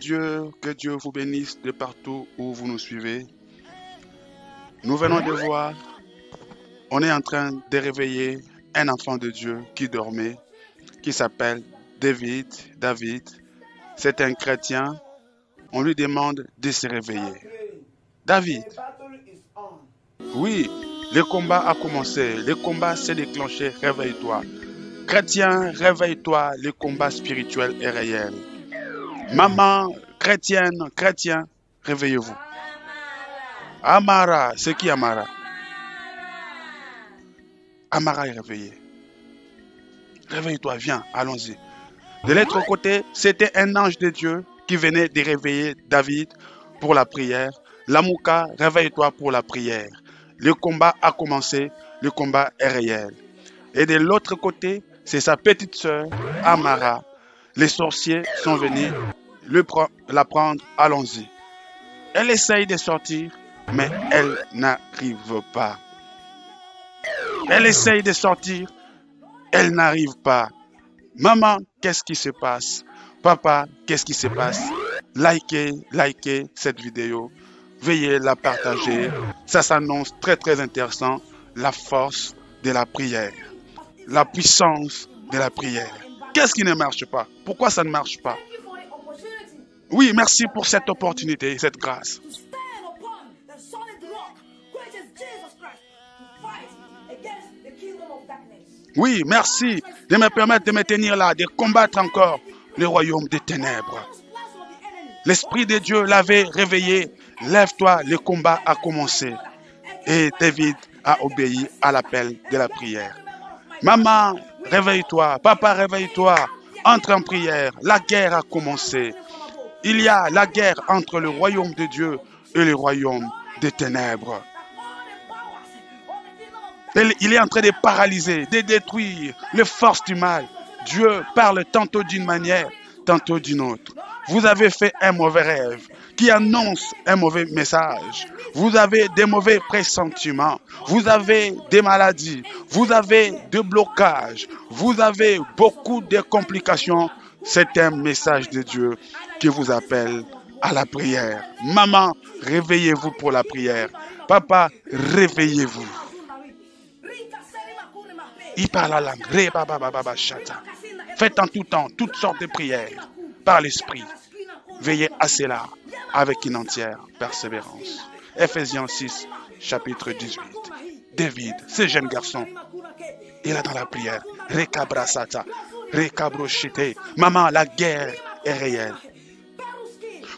Dieu, que Dieu vous bénisse de partout où vous nous suivez. Nous venons de voir, on est en train de réveiller un enfant de Dieu qui dormait, qui s'appelle David. David, c'est un chrétien. On lui demande de se réveiller. David, oui, le combat a commencé. Le combat s'est déclenché. Réveille-toi. Chrétien, réveille-toi. Le combat spirituel est réel. Maman, chrétienne, chrétien, réveillez-vous. Amara, c'est qui Amara? Amara est réveillé. Réveille-toi, viens, allons-y. De l'autre côté, c'était un ange de Dieu qui venait de réveiller David pour la prière. Lamouka, réveille-toi pour la prière. Le combat a commencé, le combat est réel. Et de l'autre côté, c'est sa petite sœur, Amara. Les sorciers sont venus le la prendre, allons-y. Elle essaye de sortir, mais elle n'arrive pas. Elle essaye de sortir, elle n'arrive pas. Maman, qu'est-ce qui se passe? Papa, qu'est-ce qui se passe? Likez, likez cette vidéo. Veuillez la partager. Ça s'annonce très très intéressant. La force de la prière. La puissance de la prière. Qu'est-ce qui ne marche pas? Pourquoi ça ne marche pas? Oui, merci pour cette opportunité, cette grâce. Oui, merci de me permettre de me tenir là, de combattre encore le royaume des ténèbres. L'Esprit de Dieu l'avait réveillé. Lève-toi, le combat a commencé. Et David a obéi à l'appel de la prière. Maman, réveille-toi. Papa, réveille-toi. Entre en prière. La guerre a commencé. Il y a la guerre entre le royaume de Dieu et le royaume des ténèbres. Il est en train de paralyser, de détruire les forces du mal. Dieu parle tantôt d'une manière, tantôt d'une autre. Vous avez fait un mauvais rêve qui annonce un mauvais message. Vous avez des mauvais pressentiments. Vous avez des maladies. Vous avez des blocages. Vous avez beaucoup de complications. C'est un message de Dieu qui vous appelle à la prière. Maman, réveillez-vous pour la prière. Papa, réveillez-vous. Il parle la langue. Faites en tout temps toutes sortes de prières par l'Esprit. Veillez à cela avec une entière persévérance. Ephésiens 6, chapitre 18. David, ce jeune garçon, il est dans la prière. Rekabrasata, Maman, la guerre est réelle.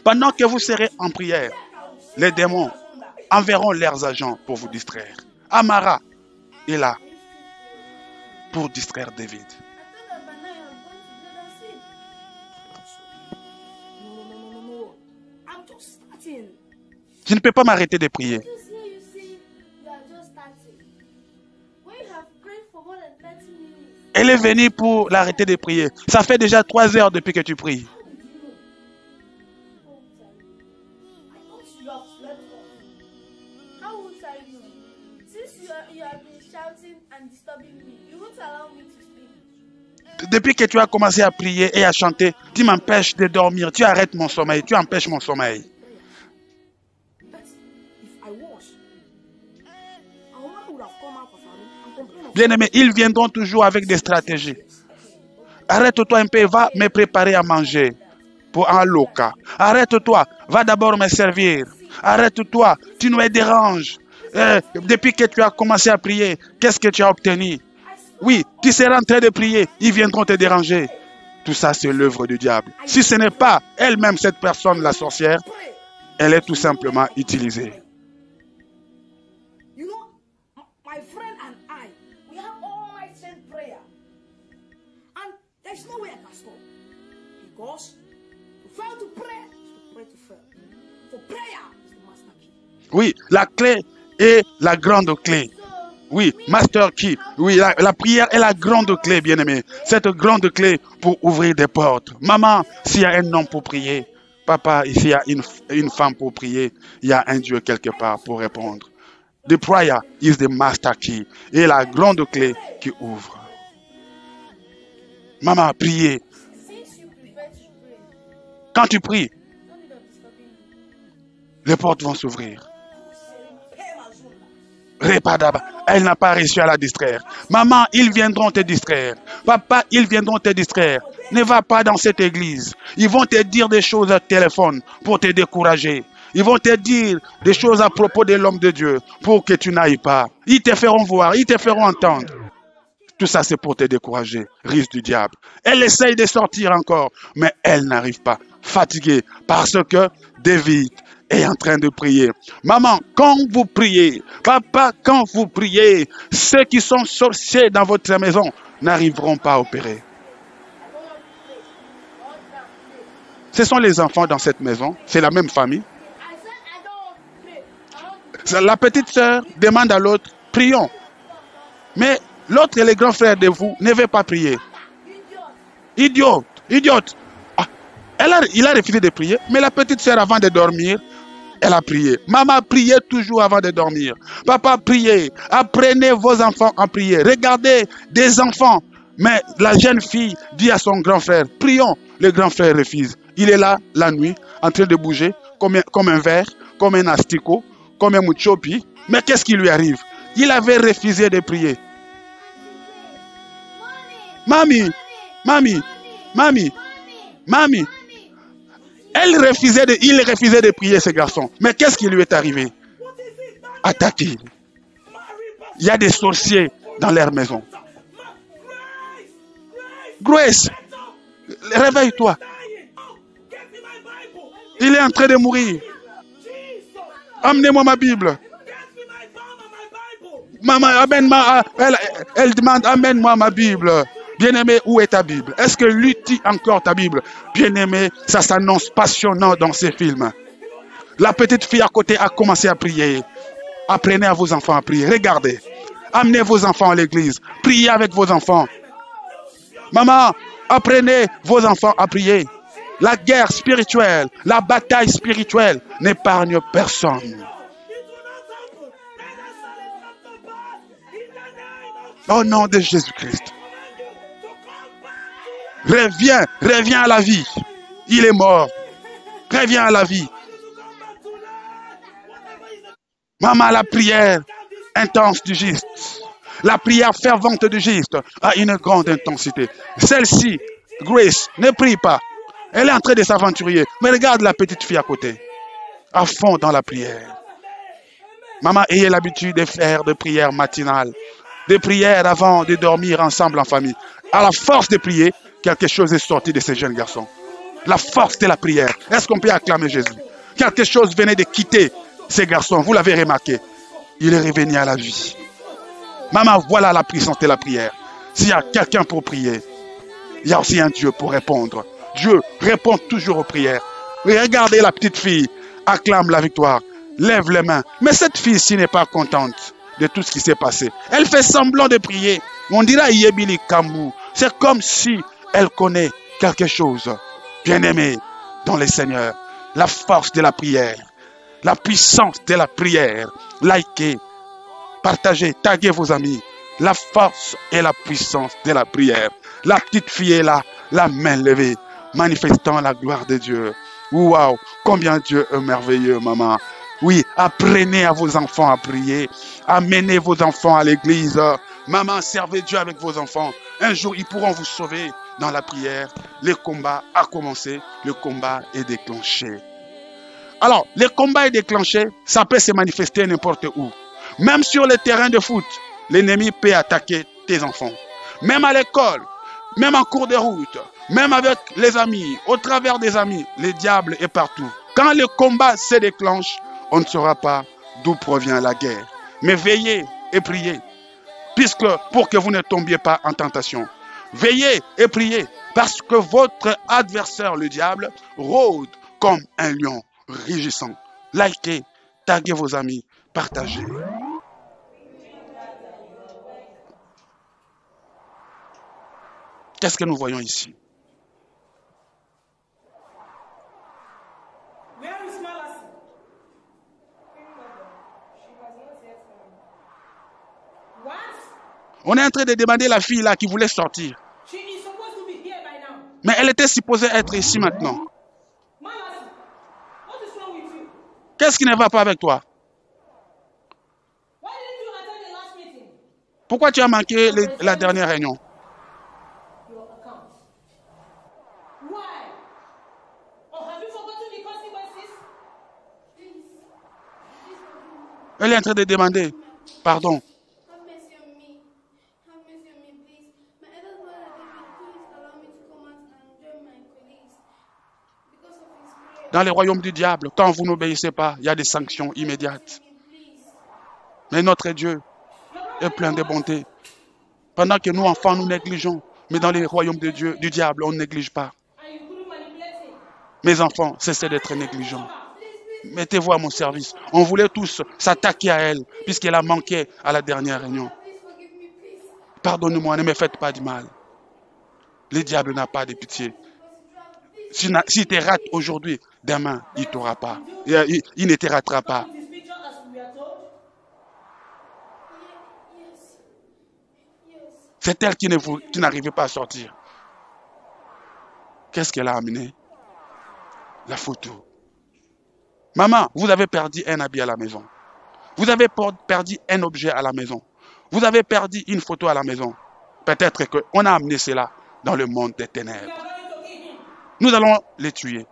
Pendant que vous serez en prière, les démons enverront leurs agents pour vous distraire. Amara est là pour distraire David. Je ne peux pas m'arrêter de prier. Elle est venue pour l'arrêter de prier. Ça fait déjà trois heures depuis que tu pries. Depuis que tu as commencé à prier et à chanter, tu m'empêches de dormir, tu arrêtes mon sommeil, tu empêches mon sommeil. Bien-aimé, ils viendront toujours avec des stratégies. Arrête-toi un peu, va me préparer à manger pour un loca. Arrête-toi, va d'abord me servir. Arrête-toi, tu nous déranges. Eh, depuis que tu as commencé à prier, qu'est-ce que tu as obtenu? Oui, tu seras en train de prier, ils viendront te déranger. Tout ça, c'est l'œuvre du diable. Si ce n'est pas elle-même, cette personne, la sorcière, elle est tout simplement utilisée. Oui, la clé est la grande clé. Oui, master key. Oui, la, prière est la grande clé, bien-aimé. Cette grande clé pour ouvrir des portes. Maman, s'il y a un homme pour prier, papa, s'il y a une, une femme pour prier, il y a un Dieu quelque part pour répondre. The prayer is the master key. Et la grande clé qui ouvre. Maman, priez. Quand tu pries, Les portes vont s'ouvrir. Elle n'a pas réussi à la distraire. Maman, ils viendront te distraire. Papa, ils viendront te distraire. Ne va pas dans cette église. Ils vont te dire des choses au téléphone pour te décourager. Ils vont te dire des choses à propos de l'homme de Dieu pour que tu n'ailles pas. Ils te feront voir, ils te feront entendre. Tout ça, c'est pour te décourager. Risque du diable. Elle essaye de sortir encore, mais elle n'arrive pas. Fatiguée parce que David est en train de prier. Maman, quand vous priez, papa, quand vous priez, ceux qui sont sorciers dans votre maison n'arriveront pas à opérer. Ce sont les enfants dans cette maison, c'est la même famille. La petite sœur demande à l'autre, prions. Mais l'autre et les grands frères de vous ne veulent pas prier. Idiote, idiote. Ah, il a refusé de prier, mais la petite sœur, avant de dormir, elle a prié. Maman priait toujours avant de dormir. Papa priait. Apprenez vos enfants à prier. Regardez des enfants. Mais la jeune fille dit à son grand frère, prions. Le grand frère refuse. Il est là la nuit, en train de bouger, comme un, verre, comme un asticot, comme un muchopi. Mais qu'est-ce qui lui arrive? Il avait refusé de prier. Mamie, mamie, mamie, mamie. Elle refusait de, il refusait de prier ce garçon. Mais qu'est-ce qui lui est arrivé? Attaqué. Il y a des sorciers dans leur maison. Grace, réveille-toi. Il est en train de mourir. Amenez-moi ma Bible. Maman, amène-moi. Elle, elle demande, amène-moi ma Bible. Bien-aimé, où est ta Bible? Est-ce que dit encore ta Bible? Bien-aimé, ça s'annonce passionnant dans ces films. La petite fille à côté a commencé à prier. Apprenez à vos enfants à prier. Regardez. Amenez vos enfants à l'église. Priez avec vos enfants. Maman, apprenez vos enfants à prier. La guerre spirituelle, la bataille spirituelle n'épargne personne. Au nom de Jésus-Christ. Reviens, reviens à la vie. Il est mort. Reviens à la vie. Maman, la prière intense du juste, la prière fervente du juste a une grande intensité. Celle-ci, Grace, ne prie pas. Elle est en train de s'aventurer. Mais regarde la petite fille à côté, à fond dans la prière. Maman, ayez l'habitude de faire des prières matinales, des prières avant de dormir ensemble en famille. À la force de prier, quelque chose est sorti de ces jeunes garçons. La force de la prière. Est-ce qu'on peut acclamer Jésus? Quelque chose venait de quitter ces garçons. Vous l'avez remarqué. Il est revenu à la vie. Maman, voilà la puissance de la prière. S'il y a quelqu'un pour prier, il y a aussi un Dieu pour répondre. Dieu répond toujours aux prières. Regardez la petite fille, acclame la victoire, lève les mains. Mais cette fille-ci n'est pas contente de tout ce qui s'est passé. Elle fait semblant de prier. On dira Yebili Kambu. C'est comme si elle connaît quelque chose. Bien-aimé dans le Seigneur, la force de la prière, la puissance de la prière. Likez, partagez, taguez vos amis. La force et la puissance de la prière. La petite fille est là, la main levée, manifestant la gloire de Dieu. Waouh, combien Dieu est merveilleux, maman. Oui, apprenez à vos enfants à prier. Amenez vos enfants à l'église. Maman, servez Dieu avec vos enfants. Un jour, ils pourront vous sauver dans la prière. Le combat a commencé. Le combat est déclenché. Alors, le combat est déclenché. Ça peut se manifester n'importe où. Même sur le terrain de foot, l'ennemi peut attaquer tes enfants. Même à l'école, même en cours de route, même avec les amis, au travers des amis, le diable est partout. Quand le combat se déclenche, on ne saura pas d'où provient la guerre. Mais veillez et priez, puisque pour que vous ne tombiez pas en tentation. Veillez et priez, parce que votre adversaire, le diable, rôde comme un lion rugissant. Likez, taguez vos amis, partagez. Qu'est-ce que nous voyons ici? On est en train de demander la fille là qui voulait sortir. Mais elle était supposée être ici maintenant. Qu'est-ce qui ne va pas avec toi? Why didn't you attend the last meeting? Pourquoi tu as manqué les- la dernière réunion? Consequences? Elle est en train de demander pardon. Have mercy on me. Have mercy on me, please. My eldest brother David couldn't allow me to come out and join my colleagues because of his prayer. Dans les royaumes du diable, quand vous n'obéissez pas, il y a des sanctions immédiates. Mais notre Dieu est plein de bonté. Pendant que nous, enfants, nous négligeons. Mais dans les royaumes de Dieu, du diable, on ne néglige pas. Mes enfants, cessez d'être négligents. Mettez-vous à mon service. On voulait tous s'attaquer à elle, puisqu'elle a manqué à la dernière réunion. Pardonnez-moi, ne me faites pas du mal. Le diable n'a pas de pitié. Si, te rate aujourd'hui, demain, il ne t'aura pas. Il, il- ne te ratera pas. C'est elle qui n'arrivait pas à sortir. Qu'est-ce qu'elle a amené? La photo. Maman, vous avez perdu un habit à la maison. Vous avez perdu un objet à la maison. Vous avez perdu une photo à la maison. Peut-être qu'on a amené cela dans le monde des ténèbres. Nous allons les tuer.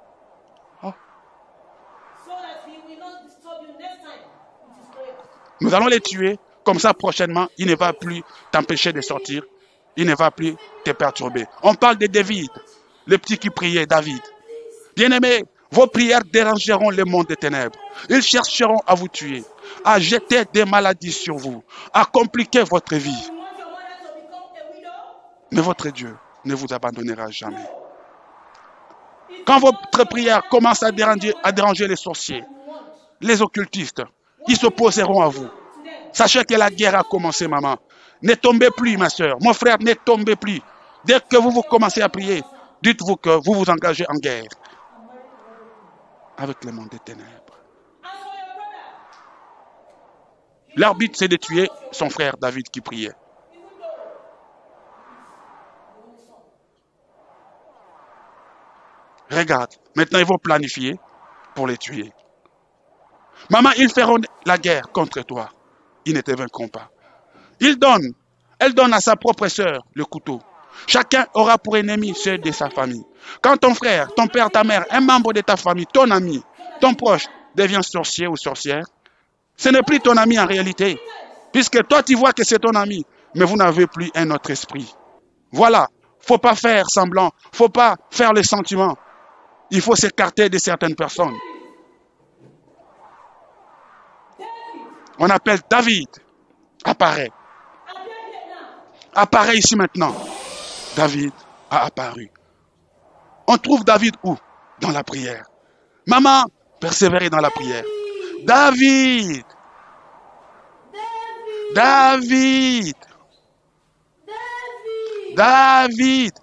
prayers. Nous allons les tuer. Comme ça, prochainement, il ne va plus t'empêcher de sortir. Il ne va plus te perturber. On parle de David, le petit qui priait, David. Bien-aimés, vos prières dérangeront le monde des ténèbres. Ils chercheront à vous tuer, à jeter des maladies sur vous, à compliquer votre vie. Mais votre Dieu ne vous abandonnera jamais. Quand votre prière commence à déranger, les sorciers, les occultistes, ils s'opposeront à vous. Sachez que la guerre a commencé, maman. Ne tombez plus, ma soeur. Mon frère, ne tombez plus. Dès que vous, vous commencez à prier, dites-vous que vous vous engagez en guerre avec le monde des ténèbres. But, c'est de tuer son frère David qui priait. Regarde, maintenant ils vont planifier pour les tuer. Maman, ils feront la guerre contre toi. Ils ne te vaincront pas. Ils donnent, elle donne à sa propre sœur le couteau. Chacun aura pour ennemi ceux de sa famille. Quand ton frère, ton père, ta mère, un membre de ta famille, ton ami, ton proche devient sorcier ou sorcière, ce n'est plus ton ami en réalité. Puisque toi, tu vois que c'est ton ami, mais vous n'avez plus un autre esprit. Voilà, faut pas faire semblant, faut pas faire les sentiments. Il faut s'écarter de certaines personnes. On appelle David. Apparaît. Apparaît ici maintenant. David a apparu. On trouve David où? Dans la prière. Maman, persévérez dans la prière. David. David. David. David.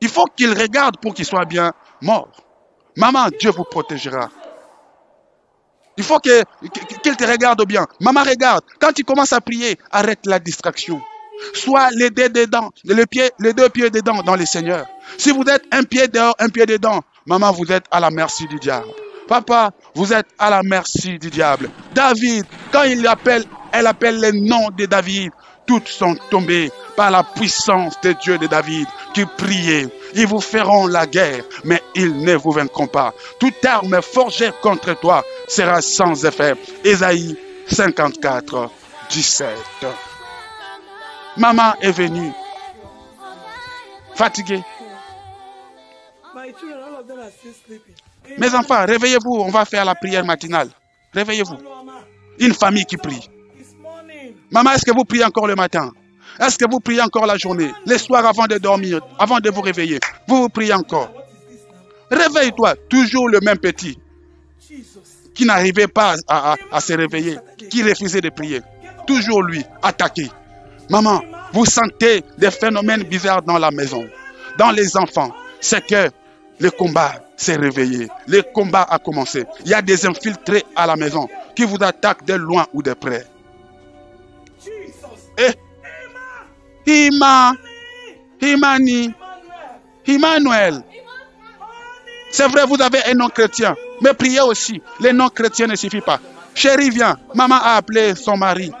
Il faut qu'il regarde pour qu'il soit bien mort. Maman, Dieu vous protégera. Il faut qu'il te regarde bien. Maman, regarde. Quand tu commences à prier, arrête la distraction. Sois les deux dedans, les deux pieds dedans dans le Seigneur. Si vous êtes un pied dehors, un pied dedans, maman, vous êtes à la merci du diable. Papa, vous êtes à la merci du diable. David, quand il appelle, elle appelle le nom de David, toutes sont tombées par la puissance de Dieu de David qui priait. Ils vous feront la guerre, mais ils ne vous vaincront pas. Toute arme forgée contre toi sera sans effet. Ésaïe 54, 17. Maman est venue, fatiguée. Mes enfants, réveillez-vous, on va faire la prière matinale. Réveillez-vous. Une famille qui prie. Maman, est-ce que vous priez encore le matin? Est-ce que vous priez encore la journée? Le soir avant de dormir, avant de vous réveiller, vous vous priez encore? Réveille-toi, toujours le même petit qui n'arrivait pas à se réveiller, qui refusait de prier. Toujours lui, attaqué. Maman, vous sentez des phénomènes bizarres dans la maison, dans les enfants. C'est que le combat s'est réveillé. Le combat a commencé. Il y a des infiltrés à la maison qui vous attaquent de loin ou de près. Eh. Ima, Imani, Emmanuel. C'est vrai, vous avez un nom chrétien, mais priez aussi. Les noms chrétiens ne suffisent pas. Chérie, viens. Maman a appelé son mari.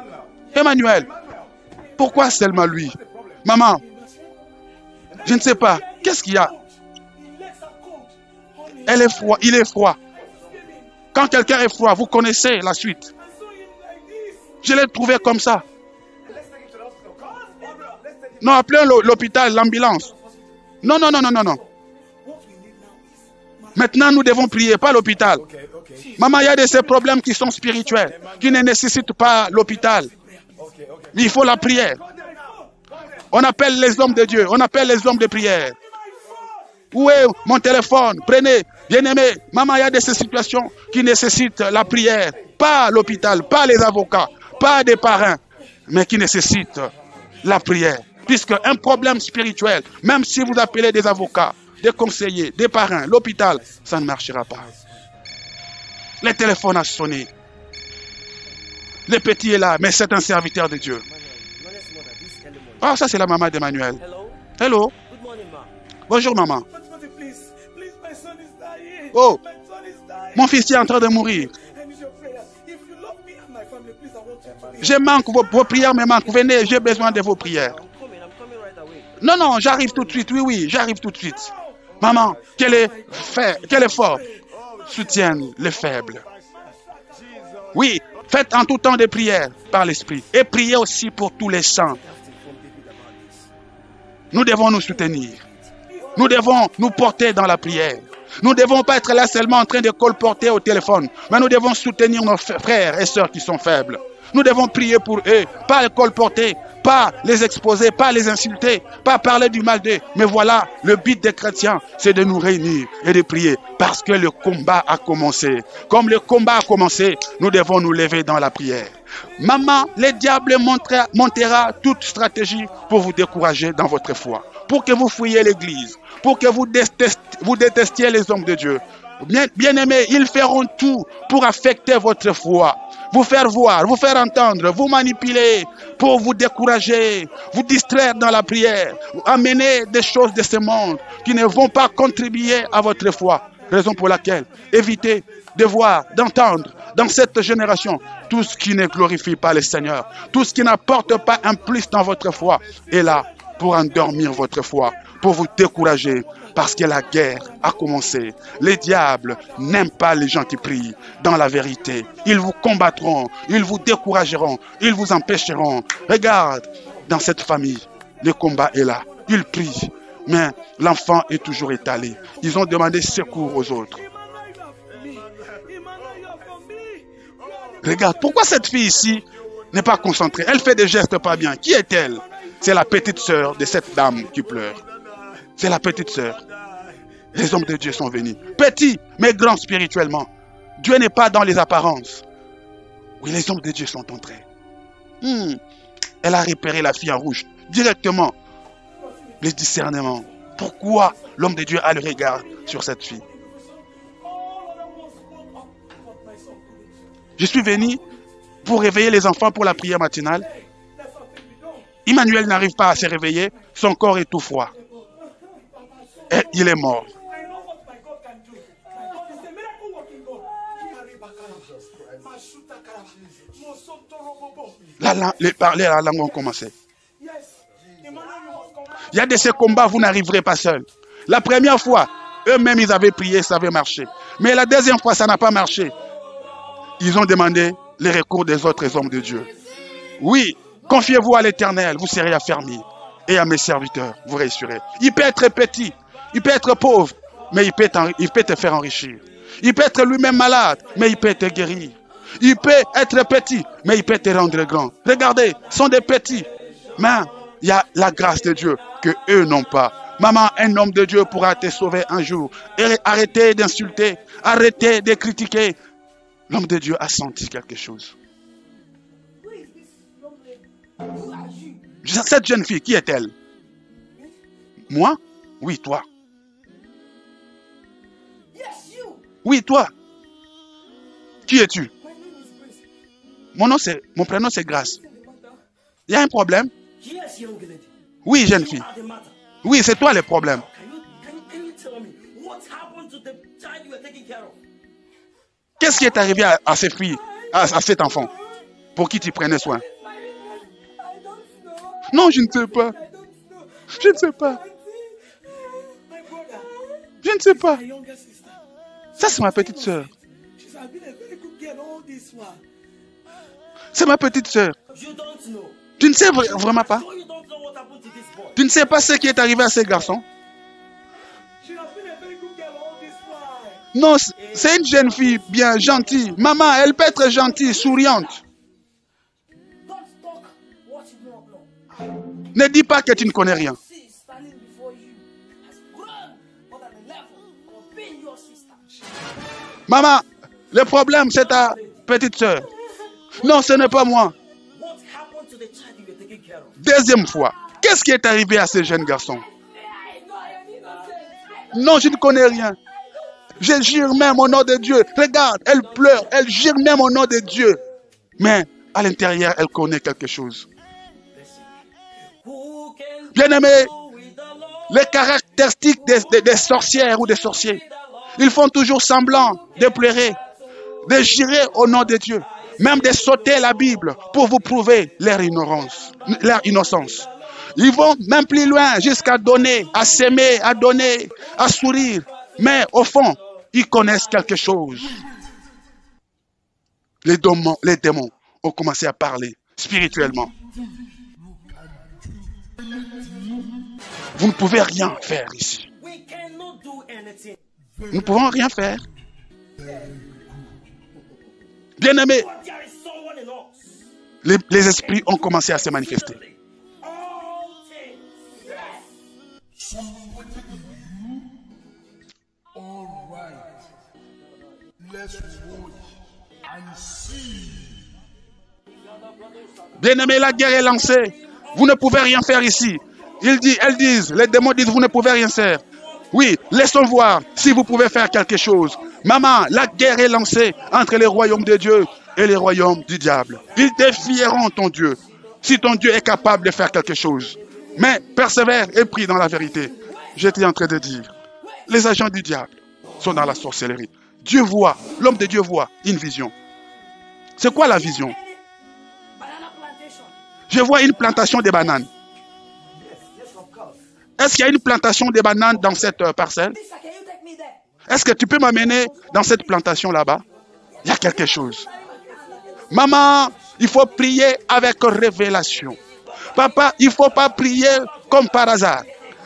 Emmanuel, pourquoi seulement lui? Maman, je ne sais pas. Qu'est-ce qu'il y a? Elle est froid, il est froid. Quand quelqu'un est froid, vous connaissez la suite. Je l'ai trouvé comme ça. Non, appelez l'hô- l'hôpital, l'ambulance. Non, non, non, non, non, non. Maintenant, nous devons prier, pas l'hôpital. Maman, il y a de ces problèmes qui sont spirituels, qui ne nécessitent pas l'hôpital. Mais il faut la prière. On appelle les hommes de Dieu, on appelle les hommes de prière. Où est mon téléphone? Prenez, bien-aimé. Maman, il y a de ces situations qui nécessitent la prière, pas l'hôpital, pas les avocats, pas des parrains, mais qui nécessitent la prière. Puisque un problème spirituel, même si vous appelez des avocats, des conseillers, des parrains, l'hôpital, ça ne marchera pas. Le téléphone a sonné. Le petit est là, mais c'est un serviteur de Dieu. Ah, ça c'est la maman d'Emmanuel. Hello? Hello? Good morning, ma. Bonjour maman. Oh. My son is dying. Mon fils est en train de mourir. Je manque vos, vos prières, me manquent. Venez, j'ai besoin de vos prières. Non, non, j'arrive tout de suite. Oui, oui, j'arrive tout de suite. Maman, quel est fait, quel effort? Soutienne les faibles. Oui, faites en tout temps des prières par l'Esprit. Et priez aussi pour tous les saints. Nous devons nous soutenir. Nous devons nous porter dans la prière. Nous ne devons pas être là seulement en train de colporter au téléphone, mais nous devons soutenir nos frères et sœurs qui sont faibles. Nous devons prier pour eux, pas les colporter, pas les exposer, pas les insulter, pas parler du mal d'eux. Mais voilà, le but des chrétiens, c'est de nous réunir et de prier parce que le combat a commencé. Comme le combat a commencé, nous devons nous lever dans la prière. Maman, le diable montera, toute stratégie pour vous décourager dans votre foi, pour que vous fouillez l'église, pour que vous, détest- vous détestiez les hommes de Dieu. Bien, bien aimés, ils feront tout pour affecter votre foi, vous faire voir, vous faire entendre, vous manipuler, pour vous décourager, vous distraire dans la prière, amener des choses de ce monde qui ne vont pas contribuer à votre foi. Raison pour laquelle évitez de voir, d'entendre dans cette génération tout ce qui ne glorifie pas le Seigneur, tout ce qui n'apporte pas un plus dans votre foi est là pour endormir votre foi, pour vous décourager, parce que la guerre a commencé. Les diables n'aiment pas les gens qui prient dans la vérité. Ils vous combattront, ils vous décourageront, ils vous empêcheront. Regarde, dans cette famille, le combat est là. Ils prient, mais l'enfant est toujours étalé. Ils ont demandé secours aux autres. Regarde, pourquoi cette fille ici n'est pas concentrée? Elle fait des gestes pas bien. Qui est-elle? C'est la petite sœur de cette dame qui pleure. C'est la petite sœur. Les hommes de Dieu sont venus. Petits, mais grands spirituellement. Dieu n'est pas dans les apparences. Oui, les hommes de Dieu sont entrés. Hmm. Elle a repéré la fille en rouge. Directement. Les discernements. Pourquoi l'homme de Dieu a le regard sur cette fille? Je suis venu pour réveiller les enfants pour la prière matinale. Emmanuel n'arrive pas à se réveiller. Son corps est tout froid. Et il est mort. La, les parler à la langue ont commencé. Il y a de ces combats, vous n'arriverez pas seul. La première fois, eux-mêmes, ils avaient prié, ça avait marché. Mais la deuxième fois, ça n'a pas marché. Ils ont demandé les recours des autres hommes de Dieu. Oui, confiez-vous à l'Éternel, vous serez affermis. Et à mes serviteurs, vous réussirez. Il peut être petit, il peut être pauvre, mais il peut, te faire enrichir. Il peut être lui-même malade, mais il peut te guérir. Il peut être petit, mais il peut te rendre grand. Regardez, ce sont des petits. Mais il y a la grâce de Dieu que eux n'ont pas. Maman, un homme de Dieu pourra te sauver un jour. Arrêtez d'insulter, arrêtez de critiquer. L'homme de Dieu a senti quelque chose. Cette jeune fille, qui est-elle? Moi? Oui, toi. Oui, toi. Qui es-tu? Mon nom, c'est, mon prénom, c'est Grâce. Il y a un problème? Oui, jeune fille. Oui, c'est toi le problème. Qu'est-ce qui est arrivé à, ces filles, à, à cet enfant, pour qui tu prenais soin? Non, je ne sais pas. Je ne sais pas. Je ne sais pas. Ça, c'est ma petite sœur. C'est ma petite sœur. Tu ne sais vra- vraiment pas. Tu ne sais pas ce qui est arrivé à this while. Non, c'est une jeune fille bien gentille. Maman, elle peut être gentille, souriante. Ne dis pas que tu ne connais rien. Maman, le problème, c'est ta petite sœur. Non, ce n'est pas moi. Deuxième fois, qu'est-ce qui est arrivé à I am innocent. Non, je ne connais rien. Je jure même au nom de Dieu. Regarde, elle pleure, elle jure même au nom de Dieu. Mais à l'intérieur, elle connaît quelque chose. The Lord? les caractéristiques des sorcières ou des sorciers, ils font toujours semblant de pleurer, de jurer au nom de Dieu, même de sauter la Bible pour vous prouver leur ignorance, leur innocence. Ils vont même plus loin jusqu'à donner, à s'aimer, à donner, à sourire. Mais au fond, ils connaissent quelque chose. Les démons, les démons ont commencé à parler spirituellement. Vous ne pouvez rien faire ici. Nous ne pouvons rien faire. Bien-aimés, les, les esprits ont commencé à se manifester. Bien-aimés, la guerre est lancée. Vous ne pouvez rien faire ici. Ils disent, elles disent, les démons disent, vous ne pouvez rien faire. Oui, laissons voir si vous pouvez faire quelque chose. Maman, la guerre est lancée entre les royaumes de Dieu et les royaumes du diable. Ils défieront ton Dieu si ton Dieu est capable de faire quelque chose. Mais persévère et prie dans la vérité. J'étais en train de dire, les agents du diable sont dans la sorcellerie. Dieu voit, l'homme de Dieu voit une vision. C'est quoi la vision? Je vois une plantation de bananes. Est-ce qu'il y a une plantation de bananes dans cette euh, parcelle? Est-ce que tu peux m'amener dans cette plantation là-bas? Il y a quelque chose. Maman, il faut prier avec révélation. Papa, il ne faut pas prier comme par hasard.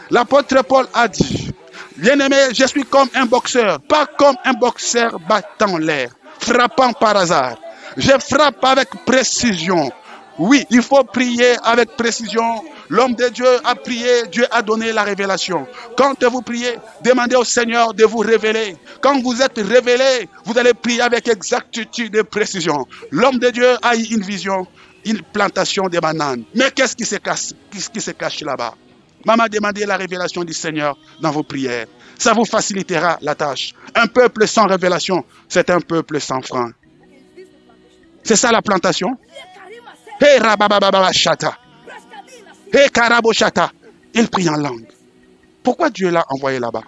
L'apôtre Paul a dit, bien-aimé, je suis comme un boxeur, pas comme un boxeur battant l'air, frappant par hasard. Je frappe avec précision. Oui, il faut prier avec précision. L'homme de Dieu a prié, Dieu a donné la révélation. Quand vous priez, demandez au Seigneur de vous révéler. Quand vous êtes révélé, vous allez prier avec exactitude et précision. L'homme de Dieu a une vision, une plantation de bananes. Mais qu'est-ce qui se cache, qui se cache là-bas? Maman, demandez la révélation du Seigneur dans vos prières. Ça vous facilitera la tâche. Un peuple sans révélation, c'est un peuple sans frein. C'est ça la plantation? Hey. Il prie en langue. Pourquoi Dieu l'a envoyé là-bas?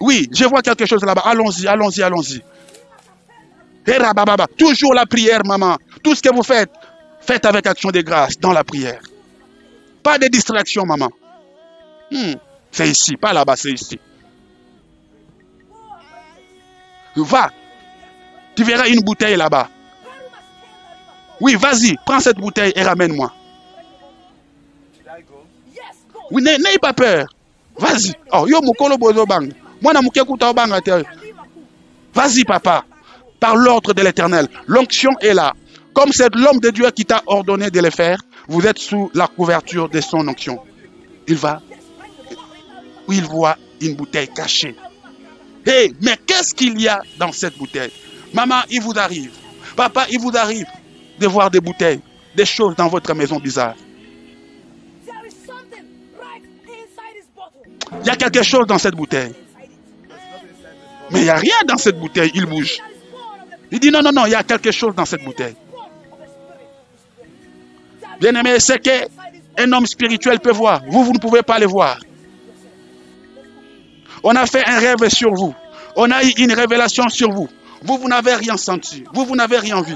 Oui, je vois quelque chose là-bas. Allons-y, allons-y, allons-y. Toujours la prière, maman. Tout ce que vous faites, faites avec action de grâce dans la prière. Pas de distraction, maman. Hmm, C'est ici, pas là-bas, c'est ici. Va. Tu verras une bouteille là-bas. Oui, vas-y, prends cette bouteille et ramène-moi. Oui, n'aie pas peur. Vas-y. Oh, yo mukolo bozo bang. Moi na te. Vas-y, papa. Par l'ordre de l'éternel. L'onction est là. Comme c'est l'homme de Dieu qui t'a ordonné de le faire, vous êtes sous la couverture de son onction. Il va. Il voit une bouteille cachée. Hé, mais qu'est-ce qu'il y a dans cette bouteille? Maman, il vous arrive. Papa, il vous arrive de voir des bouteilles, des choses dans votre maison bizarres. bottle. Il y a quelque chose dans cette bouteille. Mais il n'y a rien dans cette bouteille. Il bouge. Il dit non, non, non, il y a quelque chose dans cette bouteille. is Bien-aimé, c'est que inside this Un homme spirituel peut voir. Vous, vous ne pouvez pas les voir. On a fait un rêve sur vous. On a eu une révélation sur vous. Vous, vous n'avez rien senti. Vous, vous n'avez rien vu.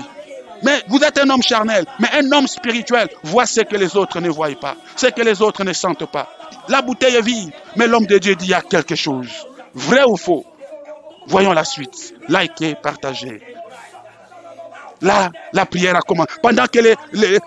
Mais vous êtes un homme charnel. Mais un homme spirituel voit ce que les autres ne voient pas. Ce que les autres ne sentent pas. La bouteille est vide. Mais l'homme de Dieu dit il y a quelque chose. Vrai ou faux? Voyons la suite. Likez, partagez. Là, la prière a commencé. Pendant que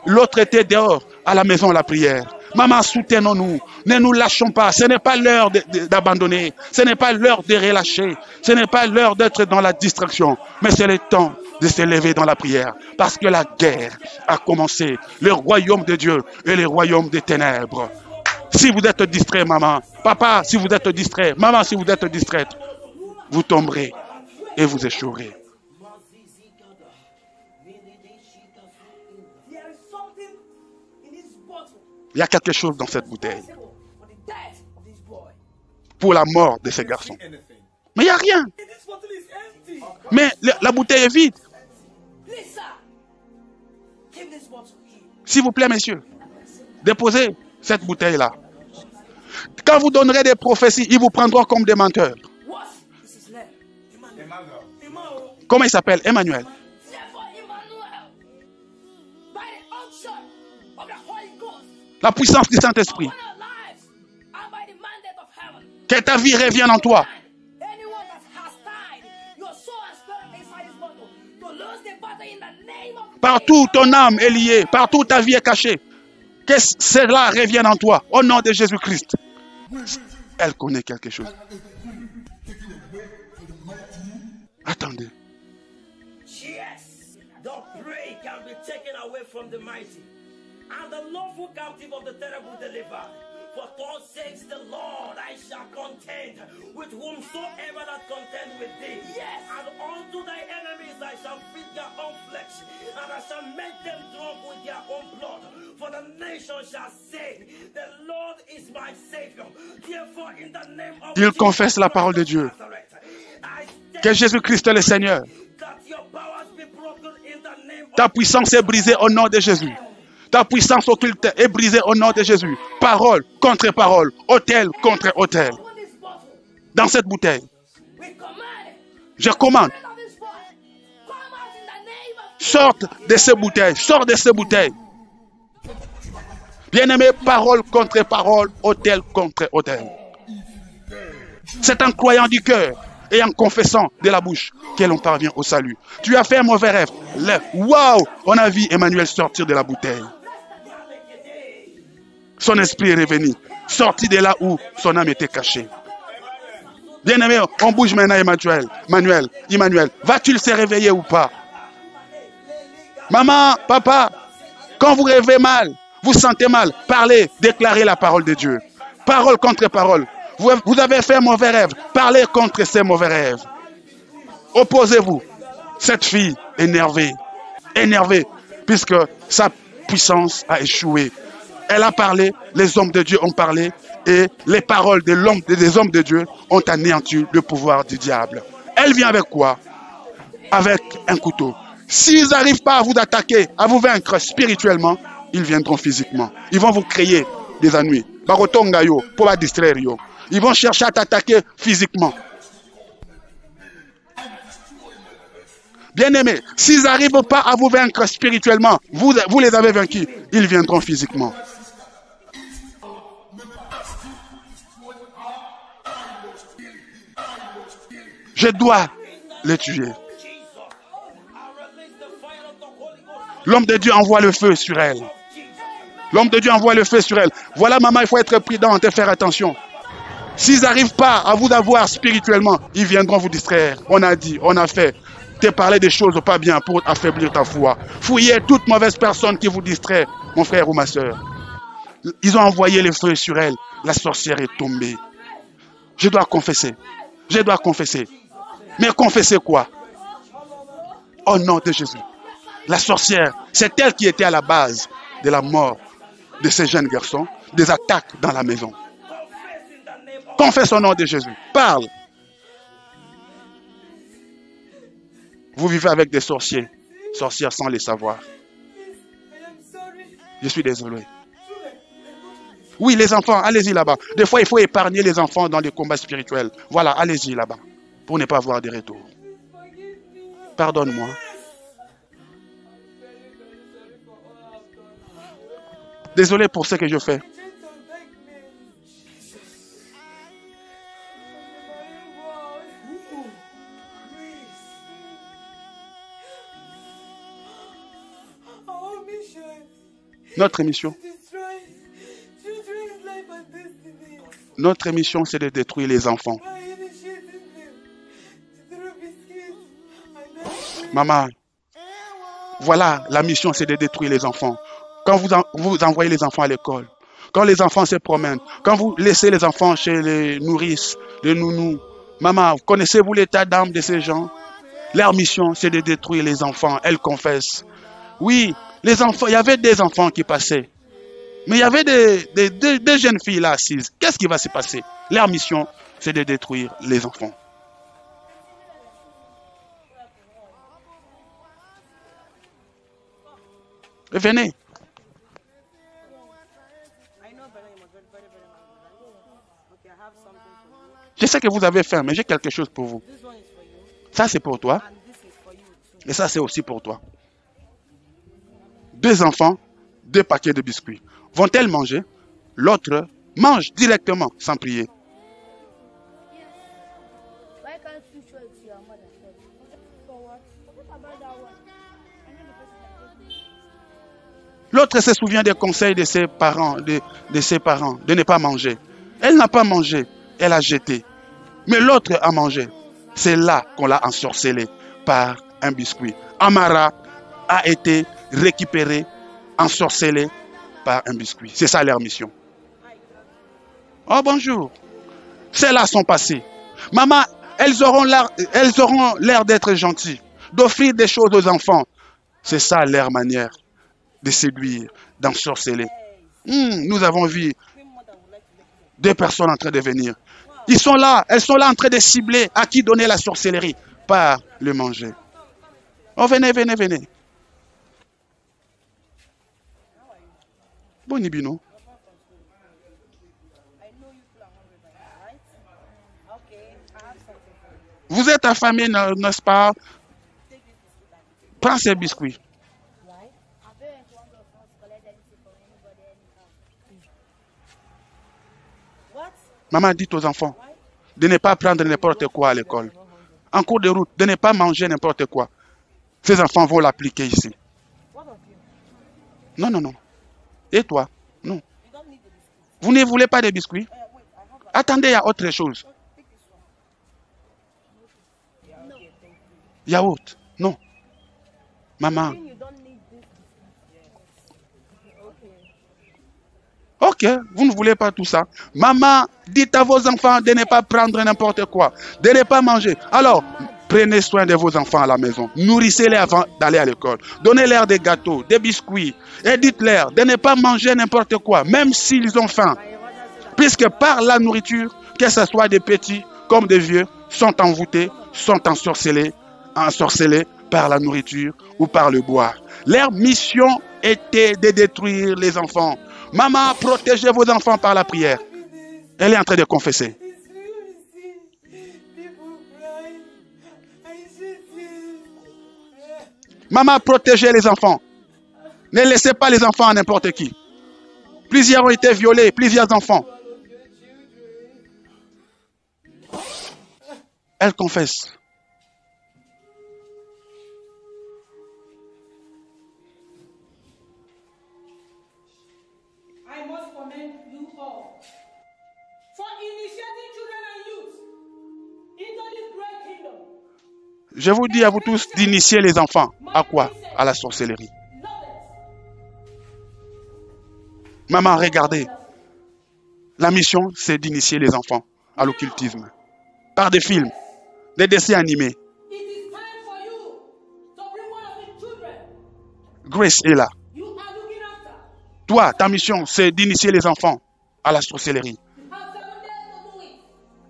l'autre était dehors, à la maison, la prière. Maman, soutenons-nous. Ne nous lâchons pas. Ce n'est pas l'heure d'abandonner. Ce n'est pas l'heure de relâcher. Ce n'est pas l'heure d'être dans la distraction. Mais c'est le temps de se lever dans la prière. Parce que la guerre a commencé. Le royaume de Dieu et le royaume des ténèbres. Si vous êtes distrait, maman, papa, si vous êtes distrait, maman, si vous êtes distraite, vous tomberez et vous échouerez. Il y a quelque chose dans cette bouteille pour la mort de ces garçons. Mais il n'y a rien. Mais la, bouteille est vide. S'il vous plaît, messieurs, déposez cette bouteille-là. Quand vous donnerez des prophéties, ils vous prendront comme des menteurs. Comment il s'appelle? Emmanuel. La puissance du Saint-Esprit. Que ta vie revienne en toi. Partout ton âme est liée. Partout ta vie est cachée. Que cela revienne en toi. Au nom de Jésus-Christ. Elle connaît quelque chose. Attendez. And the lawful captive of the terrible delivered. For thus says the Lord, I shall contend with whomsoever that contend with thee. Yes, and unto thy enemies I shall feed their own flesh, and I shall make them drunk with their own blood. For the nation shall say, The Lord is my Savior. Therefore, in the name of Jesus confesse la parole de Dieu. Que Jésus-Christ est le Seigneur. that your powers be broken in the name of Ta puissance est brisée au nom de Jésus. Ta puissance occulte est brisée au nom de Jésus. Parole contre parole, hôtel contre hôtel. Dans cette bouteille, je commande, sorte de ces bouteilles, sors de ces bouteilles. Bien-aimé, parole contre parole, hôtel contre hôtel. C'est en croyant du cœur et en confessant de la bouche que l'on parvient au salut. Tu as fait un mauvais rêve. Waouh! On a vu Emmanuel sortir de la bouteille. Son esprit est revenu, sorti de là où son âme était cachée. Bien-aimé, on bouge maintenant Emmanuel. Emmanuel, Emmanuel, va-t-il se réveiller ou pas? Maman, papa, quand vous rêvez mal, vous sentez mal, parlez, déclarez la parole de Dieu. Parole contre parole. Vous, vous avez fait un mauvais rêve, parlez contre ces mauvais rêves. Opposez-vous. Cette fille énervée, énervée, puisque sa puissance a échoué. Elle a parlé, les hommes de Dieu ont parlé, et les paroles des hommes de Dieu ont anéanti le pouvoir du diable. Elle vient avec quoi? Avec un couteau. S'ils n'arrivent pas à vous attaquer, à vous vaincre spirituellement, ils viendront physiquement. Ils vont vous créer des ennuis. Pour la distraire. Ils vont chercher à t'attaquer physiquement. Bien-aimés, s'ils n'arrivent pas à vous vaincre spirituellement, vous les avez vaincus, ils viendront physiquement. Je dois les tuer. L'homme de Dieu envoie le feu sur elle. L'homme de Dieu envoie le feu sur elle. Voilà, maman, il faut être prudente et faire attention. S'ils n'arrivent pas à vous avoir spirituellement, ils viendront vous distraire. On a dit, on a fait. Te parler des choses pas bien pour affaiblir ta foi. Fouillez toute mauvaise personne qui vous distrait, mon frère ou ma soeur. Ils ont envoyé le feu sur elle. La sorcière est tombée. Je dois confesser. Je dois confesser. Mais confesser quoi? Au nom de Jésus. La sorcière, c'est elle qui était à la base de la mort de ces jeunes garçons, des attaques dans la maison. Confesse au nom de Jésus. Parle. Vous vivez avec des sorciers, sorcières sans les savoir. Je suis désolé. Oui, les enfants, allez-y là-bas. Des fois, il faut épargner les enfants dans les combats spirituels. Voilà, allez-y là-bas. Pour ne pas avoir des retours. Pardonne-moi. Désolé pour ce que je fais. Notre mission, notre mission, c'est de détruire les enfants. Maman, voilà, la mission, c'est de détruire les enfants. Quand vous, vous envoyez les enfants à l'école, quand les enfants se promènent, quand vous laissez les enfants chez les nourrices, les nounous, maman, connaissez-vous l'état d'âme de ces gens? Leur mission, c'est de détruire les enfants. Elles confessent. Oui, les enfants, il y avait des enfants qui passaient. Mais il y avait des, des- des- des jeunes filles là assises. Qu'est-ce qui va se passer? Leur mission, c'est de détruire les enfants. Venez. Je sais que vous avez faim, mais j'ai quelque chose pour vous. Ça, c'est pour toi. Et ça, c'est aussi pour toi. Deux enfants, deux paquets de biscuits. Vont-elles manger? L'autre mange directement, sans prier. L'autre se souvient des conseils de ses parents, de, ses parents, de ne pas manger. Elle n'a pas mangé, elle a jeté. Mais l'autre a mangé. C'est là qu'on l'a ensorcelé par un biscuit. Amara a été récupéré, ensorcelé par un biscuit. C'est ça leur mission. Oh bonjour. Celles-là sont passées. Maman, elles auront l'air, elles auront l'air d'être gentilles, d'offrir des choses aux enfants. C'est ça leur manière de séduire, d'ensorceler. Hmm, nous avons vu deux personnes en train de venir. Ils sont là, elles sont là en train de cibler à qui donner la sorcellerie par le manger. Oh, venez, venez, venez. Bon, Nibino. Vous êtes affamé, ne- n'est-ce pas? Prends ces biscuits. Maman dit aux enfants de ne pas prendre n'importe quoi à l'école. En cours de route, de ne pas manger n'importe quoi. Ces enfants vont l'appliquer ici. Non, non, non. Et toi? Non. Vous ne voulez pas de biscuits? Attendez, il y a autre chose. Yaourt. Non. Maman. Ok, vous ne voulez pas tout ça. Maman, dites à vos enfants de ne pas prendre n'importe quoi, de ne pas manger. Alors, prenez soin de vos enfants à la maison. Nourrissez-les avant d'aller à l'école. Donnez-leur des gâteaux, des biscuits. Et dites-leur de ne pas manger n'importe quoi, même s'ils ont faim. Puisque par la nourriture, que ce soit des petits comme des vieux, sont envoûtés, sont ensorcelés, ensorcelés par la nourriture ou par le boire. Leur mission était de détruire les enfants. Maman, protégez vos enfants par la prière. Elle est en train de confesser. Maman, protégez les enfants. Ne laissez pas les enfants à n'importe qui. Plusieurs ont été violés, plusieurs enfants. Elle confesse. Je vous dis à vous tous d'initier les enfants. À quoi? À la sorcellerie. Maman, regardez. La mission, c'est d'initier les enfants à l'occultisme. Par des films, des dessins animés. Grace est là. Toi, ta mission, c'est d'initier les enfants à la sorcellerie.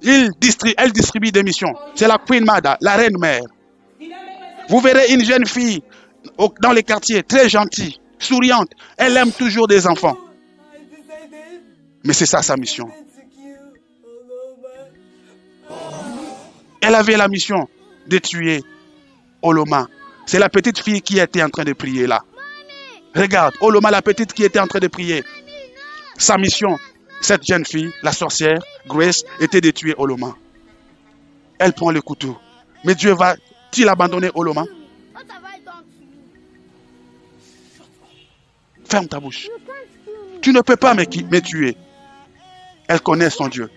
Il distri- elle distribue des missions. C'est la Queen Mada, la reine mère. Vous verrez une jeune fille dans les quartiers, très gentille, souriante. Elle aime toujours des enfants. Mais c'est ça sa mission. Elle avait la mission de tuer Oloma. C'est la petite fille qui était en train de prier là. Regarde, Oloma, la petite qui était en train de prier. Sa mission, cette jeune fille, la sorcière, Grace, était de tuer Oloma. Elle prend le couteau. Mais Dieu va-t-il abandonner Oloma? Ferme ta bouche. Tu ne peux pas me, tuer. Elle connaît son Dieu.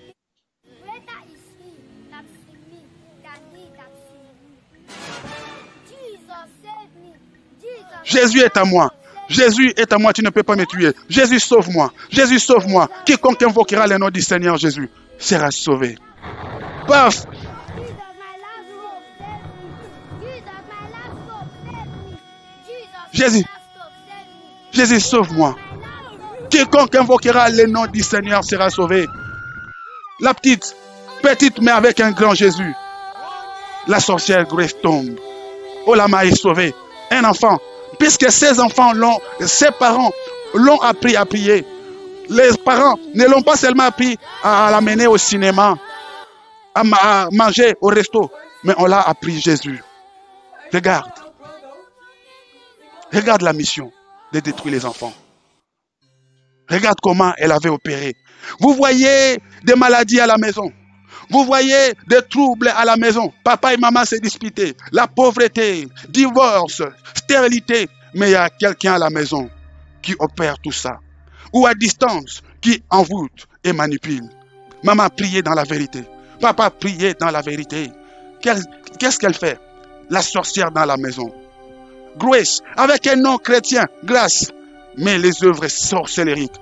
Jésus est à moi. Jésus est à moi, tu ne peux pas me tuer. Jésus, sauve-moi. Jésus, sauve-moi. Quiconque invoquera le nom du Seigneur Jésus sera sauvé. Paf Jésus. Jésus, sauve-moi. Quiconque invoquera le nom du Seigneur sera sauvé. La petite, petite mais avec un grand Jésus. La sorcière Grace tombe. Olama est sauvé. Un enfant. Puisque ses enfants l'ont, ses parents l'ont appris à prier. Les parents ne l'ont pas seulement appris à, l'amener au cinéma, à, ma- à manger au resto, mais on l'a appris Jésus. Regarde. Regarde la mission de détruire les enfants. Regarde comment elle avait opéré. Vous voyez des maladies à la maison. Vous voyez des troubles à la maison. Papa et maman s'est disputés. La pauvreté, divorce, stérilité. Mais il y a quelqu'un à la maison qui opère tout ça. Ou à distance, qui envoûte et manipule. Maman priait dans la vérité. Papa priait dans la vérité. Qu'est-ce qu'elle fait? La sorcière dans la maison. Grace, avec un nom chrétien, grâce, mais les œuvres sorcellériques.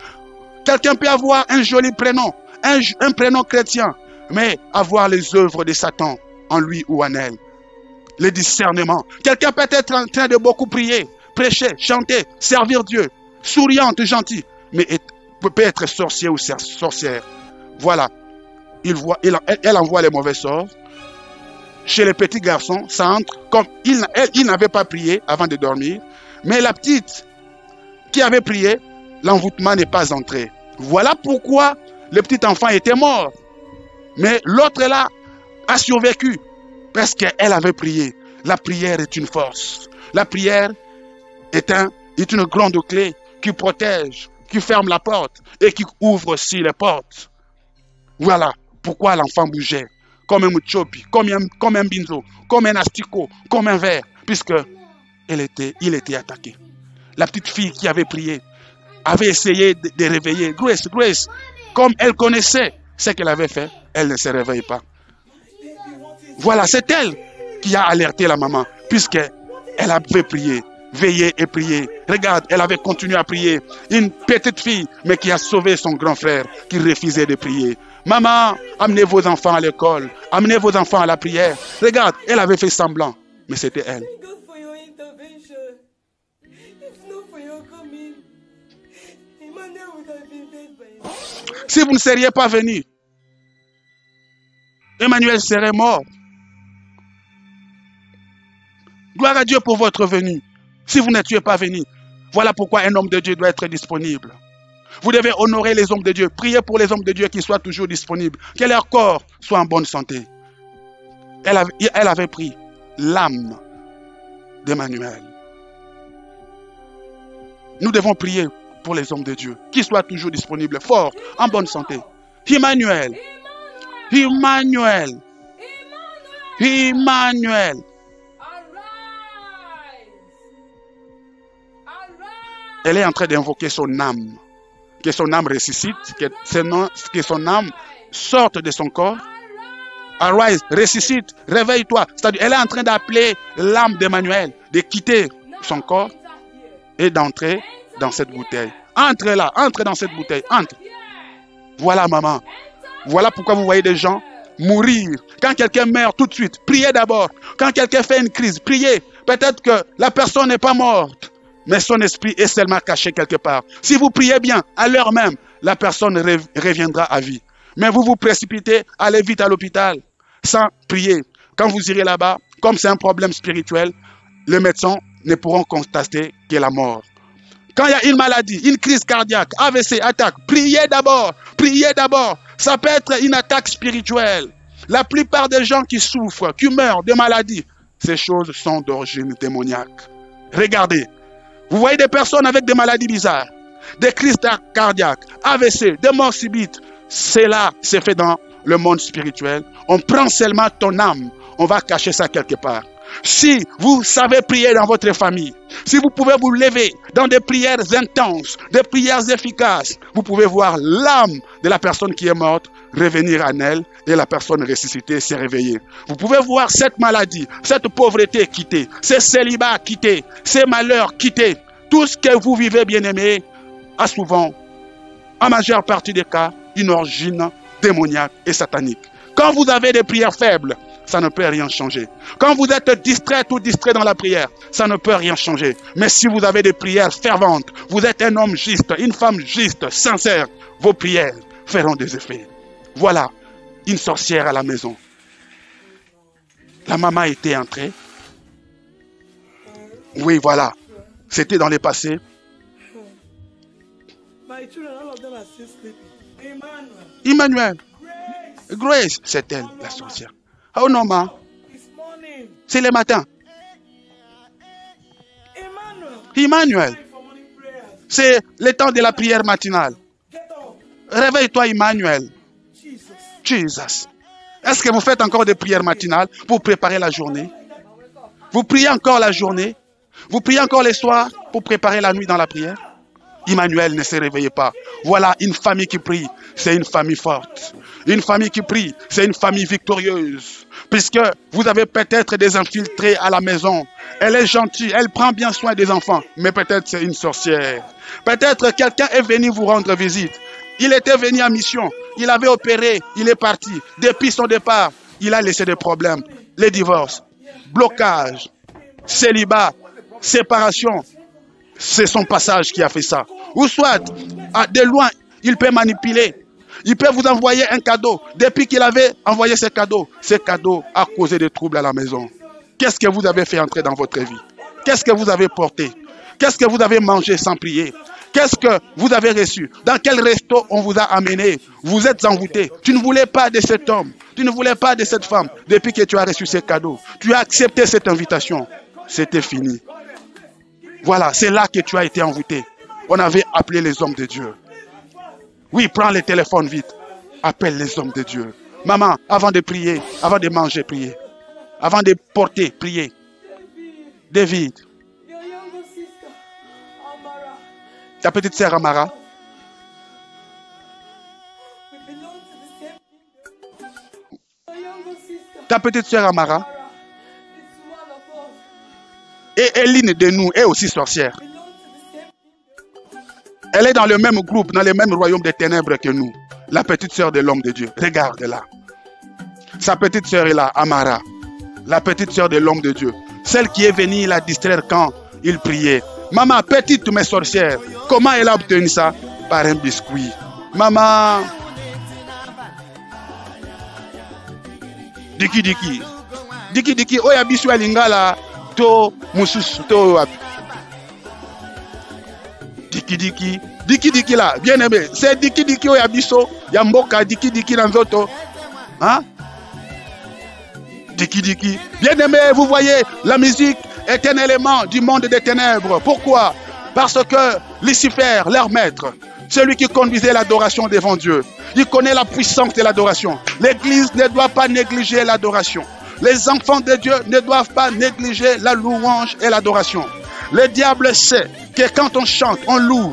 Quelqu'un peut avoir un joli prénom, un, un prénom chrétien, mais avoir les œuvres de Satan en lui ou en elle. Le discernement. Quelqu'un peut être en train de beaucoup prier, prêcher, chanter, servir Dieu, souriante, gentil, mais peut être sorcier ou sor- sorcière. Voilà. Il voit, elle envoie les mauvais sorts. Chez les petits garçons, ça entre comme il, elle- n'avait pas prié avant de dormir, mais la petite qui avait prié, l'envoûtement n'est pas entré. Voilà pourquoi le petit enfant était mort. Mais l'autre là a survécu parce qu'elle avait prié. La prière est une force. La prière est, un, est une grande clé qui protège, qui ferme la porte et qui ouvre aussi les portes. Voilà pourquoi l'enfant bougeait comme un muchopi, comme un, comme un comme un asticot, comme un verre, puisque elle était, il était attaqué. La petite fille qui avait prié avait essayé de, réveiller Grace, Grace. Comme elle connaissait ce qu'elle avait fait, elle ne se réveille pas. Voilà, c'est elle qui a alerté la maman, puisque elle avait prié, veillé et prié. Regarde, elle avait continué à prier. Une petite fille, mais qui a sauvé son grand frère, qui refusait de prier. Maman, amenez vos enfants à l'école, amenez vos enfants à la prière. Regarde, elle avait fait semblant, mais c'était elle. Si vous ne seriez pas venu, Emmanuel serait mort. Gloire à Dieu pour votre venue. Si vous n'étiez pas venu, voilà pourquoi un homme de Dieu doit être disponible. Vous devez honorer les hommes de Dieu, prier pour les hommes de Dieu qui soient toujours disponibles, que leur corps soit en bonne santé. Elle avait, pris l'âme d'Emmanuel. Nous devons prier pour les hommes de Dieu, qui soient toujours disponibles, forts, en bonne santé. Emmanuel, Emmanuel, Emmanuel. Elle est en train d'invoquer son âme. Que son âme ressuscite, que son, âme sorte de son corps. Arise, ressuscite, réveille-toi. C'est-à-dire, elle est en train d'appeler l'âme d'Emmanuel de quitter son corps et d'entrer dans cette bouteille. Entre là, entre dans cette bouteille, entre. Voilà, maman. Voilà pourquoi vous voyez des gens mourir. Quand quelqu'un meurt tout de suite, priez d'abord. Quand quelqu'un fait une crise, priez. Peut-être que la personne n'est pas morte, mais son esprit est seulement caché quelque part. Si vous priez bien, à l'heure même, la personne rev- reviendra à vie. Mais vous vous précipitez, allez vite à l'hôpital, sans prier. Quand vous irez là-bas, comme c'est un problème spirituel, les médecins ne pourront constater que la mort. Quand il y a une maladie, une crise cardiaque, AVC, attaque, priez d'abord. Priez d'abord. Ça peut être une attaque spirituelle. La plupart des gens qui souffrent, qui meurent de maladies, ces choses sont d'origine démoniaque. Regardez. Vous voyez des personnes avec des maladies bizarres, des crises cardiaques, AVC, des morts subites. C'est là, c'est fait dans le monde spirituel. On prend seulement ton âme, on va cacher ça quelque part. Si vous savez prier dans votre famille, si vous pouvez vous lever dans des prières intenses, des prières efficaces, vous pouvez voir l'âme de la personne qui est morte revenir en elle et la personne ressuscitée s'est réveillée. Vous pouvez voir cette maladie, cette pauvreté quitter, ces célibats quitter, ces malheurs quitter. Tout ce que vous vivez, bien-aimé, a souvent, en majeure partie des cas, une origine démoniaque et satanique. Quand vous avez des prières faibles, ça ne peut rien changer. Quand vous êtes distrait ou distrait dans la prière, ça ne peut rien changer. Mais si vous avez des prières ferventes, vous êtes un homme juste, une femme juste, sincère, vos prières feront des effets. Voilà une sorcière à la maison. La maman était entrée. Oui, voilà. C'était dans le passé. Emmanuel, Grace, c'est elle, la sorcière. Oh non, ma, c'est le matin. Emmanuel, c'est le temps de la prière matinale. Réveille-toi, Emmanuel. Jesus. Est-ce que vous faites encore des prières matinales pour préparer la journée? Vous priez encore la journée? Vous priez encore les soirs pour préparer la nuit dans la prière? Emmanuel ne se réveillait pas. Voilà une famille qui prie, c'est une famille forte. Une famille qui prie, c'est une famille victorieuse. Puisque vous avez peut-être des infiltrés à la maison. Elle est gentille, elle prend bien soin des enfants, mais peut-être c'est une sorcière. Peut-être quelqu'un est venu vous rendre visite. Il était venu en mission, il avait opéré, il est parti. Depuis son départ, il a laissé des problèmes. Les divorces, blocage, célibat, séparation, c'est son passage qui a fait ça. Ou soit, de loin, il peut manipuler. Il peut vous envoyer un cadeau. Depuis qu'il avait envoyé ce cadeau, ce cadeau a causé des troubles à la maison. Qu'est-ce que vous avez fait entrer dans votre vie? Qu'est-ce que vous avez porté? Qu'est-ce que vous avez mangé sans prier? Qu'est-ce que vous avez reçu? Dans quel resto on vous a amené? Vous êtes envoûté. Tu ne voulais pas de cet homme. Tu ne voulais pas de cette femme. Depuis que tu as reçu ce cadeau, tu as accepté cette invitation. C'était fini. Voilà, c'est là que tu as été envoûté. On avait appelé les hommes de Dieu. Oui, prends le téléphone vite. Appelle les hommes de Dieu. Maman, avant de prier, avant de manger, priez. Avant de porter, priez. David, ta petite sœur Amara, ta petite sœur Amara, et Eline de nous est aussi sorcière. Elle est dans le même groupe, dans le même royaume des ténèbres que nous. La petite sœur de l'homme de Dieu. Regarde-la. Sa petite sœur est là, Amara. La petite sœur de l'homme de Dieu. Celle qui est venue la distraire quand il priait. Maman, petite mais sorcière. Comment elle a obtenu ça? Par un biscuit. Maman. Diki diki. Diki diki. Oya bisu lingala. To mususu to wapi? diki diki diki diki là bien aimé. C'est diki diki oyo ya biso ya mboka diki diki na nzoto. Hein? Bien aimé vous voyez la musique est un élément du monde des ténèbres. Pourquoi? Parce que Lucifer leur maître celui qui conduisait l'adoration devant Dieu. Il connaît la puissance de l'adoration. L'église ne doit pas négliger l'adoration les enfants de Dieu ne doivent pas négliger la louange et l'adoration le diable sait que quand on chante, on loue.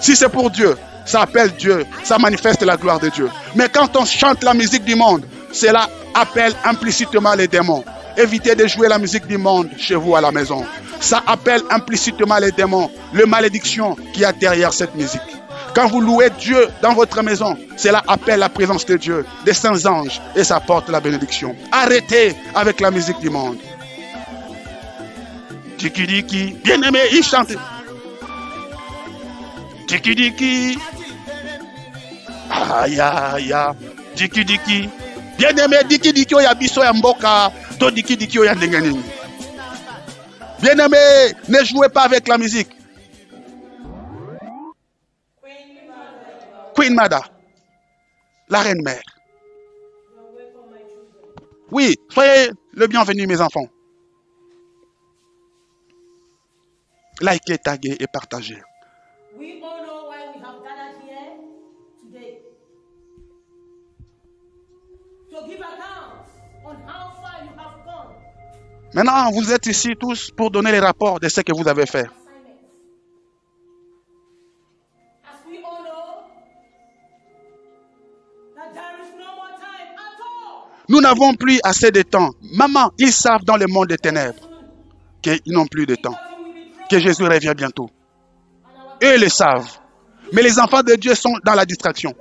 Si c'est pour Dieu, ça appelle Dieu, ça manifeste la gloire de Dieu. Mais quand on chante la musique du monde, cela appelle implicitement les démons. Évitez de jouer la musique du monde chez vous à la maison. Ça appelle implicitement les démons, le malédiction qui y a derrière cette musique. Quand vous louez Dieu dans votre maison, cela appelle la présence de Dieu, des saints anges, et ça porte la bénédiction. Arrêtez avec la musique du monde. Diki diki. Bien aimé, il chante. Diki diki. Aïe aïe aïe. Diki diki. Bien aimé, diki diki oya biso ya mboka. To. Bien aimé, ne jouez pas avec la musique. Queen Mada. la reine mère. Oui, soyez le bienvenu, mes enfants. Likez, taguez et partagez. Maintenant, vous êtes ici tous pour donner les rapports de ce que vous avez fait. Nous n'avons plus assez de temps. Maman, ils savent dans le monde des ténèbres qu'ils n'ont plus de temps, que Jésus revient bientôt. Eux le savent. Mais les enfants de Dieu sont dans la distraction.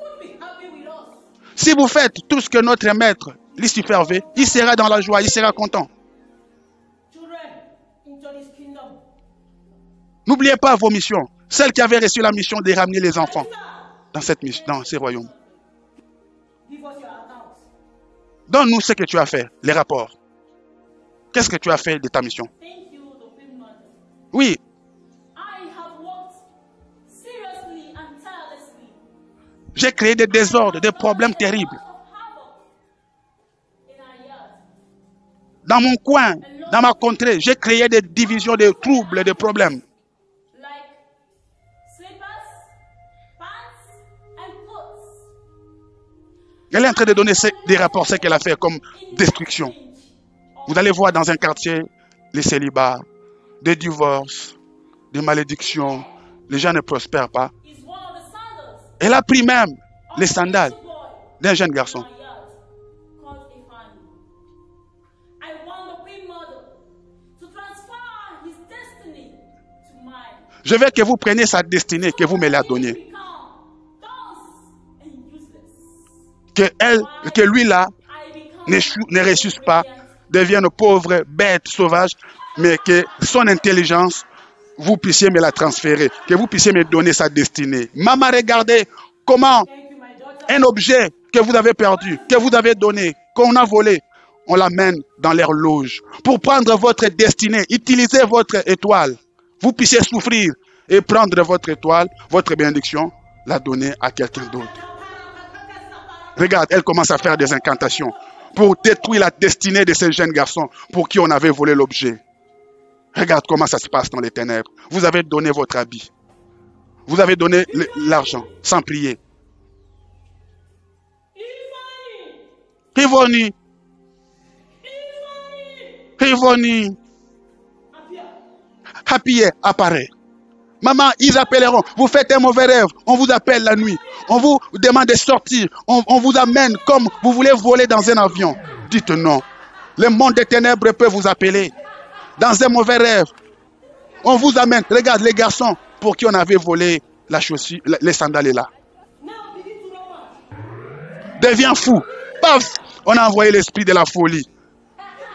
Si vous faites tout ce que notre maître, Lucifer, veut, il sera dans la joie, il sera content. N'oubliez pas vos missions. Celle qui avait reçu la mission de ramener les enfants dans, cette dans ces royaumes. Donne-nous ce que tu as fait, les rapports. Qu'est-ce que tu as fait de ta mission? Oui, j'ai créé des désordres, des problèmes terribles. Dans mon coin, dans ma contrée, j'ai créé des divisions, des troubles, des problèmes. Elle est en train de donner des rapports, ce qu'elle a fait comme destruction. Vous allez voir dans un quartier les célibats, des divorces, des malédictions. Les gens ne prospèrent pas. Elle a pris même les sandales d'un jeune garçon. Je veux que vous preniez sa destinée, que vous me la donniez. Que, elle, que lui là ne, ressuscite pas, devienne pauvre, bête, sauvage, mais que son intelligence, vous puissiez me la transférer, que vous puissiez me donner sa destinée. Maman, regardez comment un objet que vous avez perdu, que vous avez donné, qu'on a volé, on l'amène dans leur loge pour prendre votre destinée, utiliser votre étoile. Vous puissiez souffrir et prendre votre étoile, votre bénédiction, la donner à quelqu'un d'autre. Regarde, elle commence à faire des incantations pour détruire la destinée de ce jeune garçon pour qui on avait volé l'objet. Regarde comment ça se passe dans les ténèbres. Vous avez donné votre habit. Vous avez donné l'argent sans prier. Rivoni! Rivoni! Happy apparaît. Maman, ils appelleront. Vous faites un mauvais rêve. On vous appelle la nuit. On vous demande de sortir. On, vous amène comme vous voulez voler dans un avion. Dites non. Le monde des ténèbres peut vous appeler. Dans un mauvais rêve. On vous amène. Regarde les garçons pour qui on avait volé la chaussure, les sandales là. Devient fou. Paf! On a envoyé l'esprit de la folie.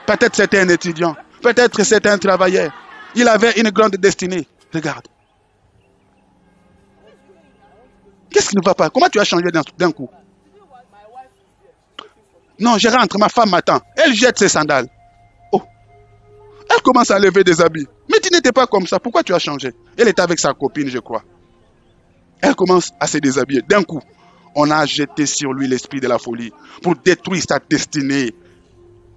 Peut-être c'était un étudiant. Peut-être c'était un travailleur. Il avait une grande destinée. Regarde. Qu'est-ce qui ne va pas? Comment tu as changé d'un coup? Non, je rentre, ma femme m'attend. Elle jette ses sandales. Oh. Elle commence à lever des habits. Mais tu n'étais pas comme ça. Pourquoi tu as changé? Elle était avec sa copine, je crois. Elle commence à se déshabiller. D'un coup, on a jeté sur lui l'esprit de la folie pour détruire sa destinée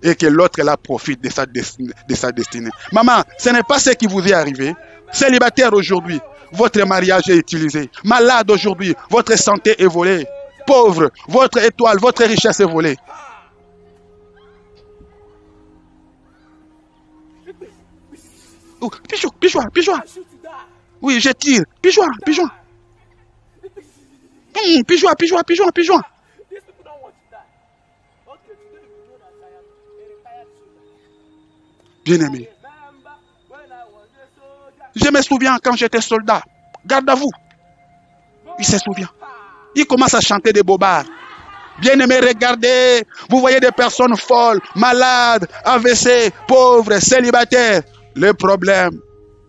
et que l'autre là profite de sa, de sa destinée. Maman, ce n'est pas ce qui vous est arrivé. Célibataire aujourd'hui, votre mariage est utilisé. Malade aujourd'hui, votre santé est volée. Pauvre, votre étoile, votre richesse est volée. Oh, pigeon, pigeon, pigeon. Oui, je tire. Pigeon, pigeon. Hum, pigeon, pigeon, pigeon, pigeon. These people je me souviens quand j'étais soldat. Garde à vous. Il se souvient. Il commence à chanter des bobards. Bien-aimé, regardez. Vous voyez des personnes folles, malades, AVC, pauvres, célibataires. Le problème,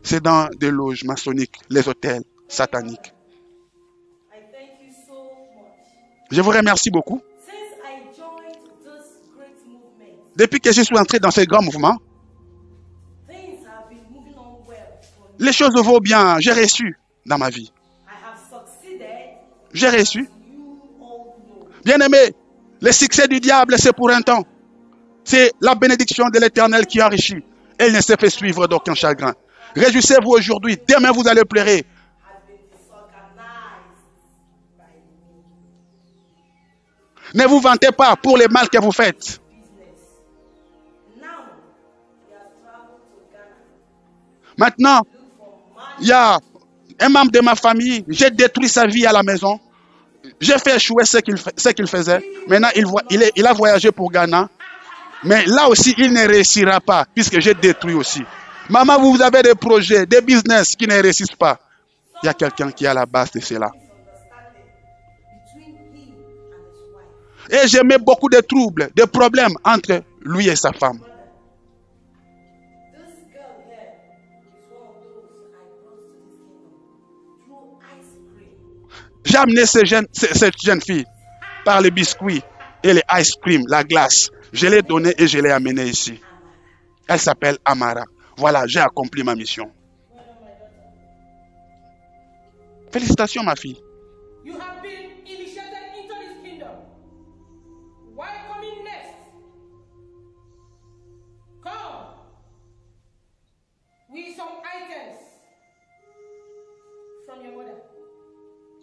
c'est dans des loges maçonniques, les hôtels sataniques. Je vous remercie beaucoup. Depuis que je suis entré dans ce grand mouvement, les choses vont bien. J'ai reçu dans ma vie. J'ai reçu. know. Bien-aimé, le succès du diable, c'est pour un temps. C'est la bénédiction de l'Éternel qui enrichit. Elle ne se fait suivre d'aucun chagrin. Réjouissez-vous aujourd'hui. Demain, vous allez pleurer. Ne vous vantez pas pour les mal que vous faites. Maintenant. Il y a un membre de ma famille. J'ai détruit sa vie à la maison. J'ai fait échouer ce qu'il faisait. Maintenant, il, voit- il, il a voyagé pour Ghana. Mais là aussi, il ne réussira pas puisque j'ai détruit aussi. Maman, vous avez des projets, des business qui ne réussissent pas. Il y a quelqu'un qui est à la base de cela. Et j'ai mis beaucoup de troubles, de problèmes entre lui et sa femme. J'ai amené ce jeune- ce- cette jeune fille par les biscuits et les ice cream, la glace. Je l'ai donné et je l'ai amenée ici. Elle s'appelle Amara. Voilà, j'ai accompli ma mission. Félicitations, ma fille.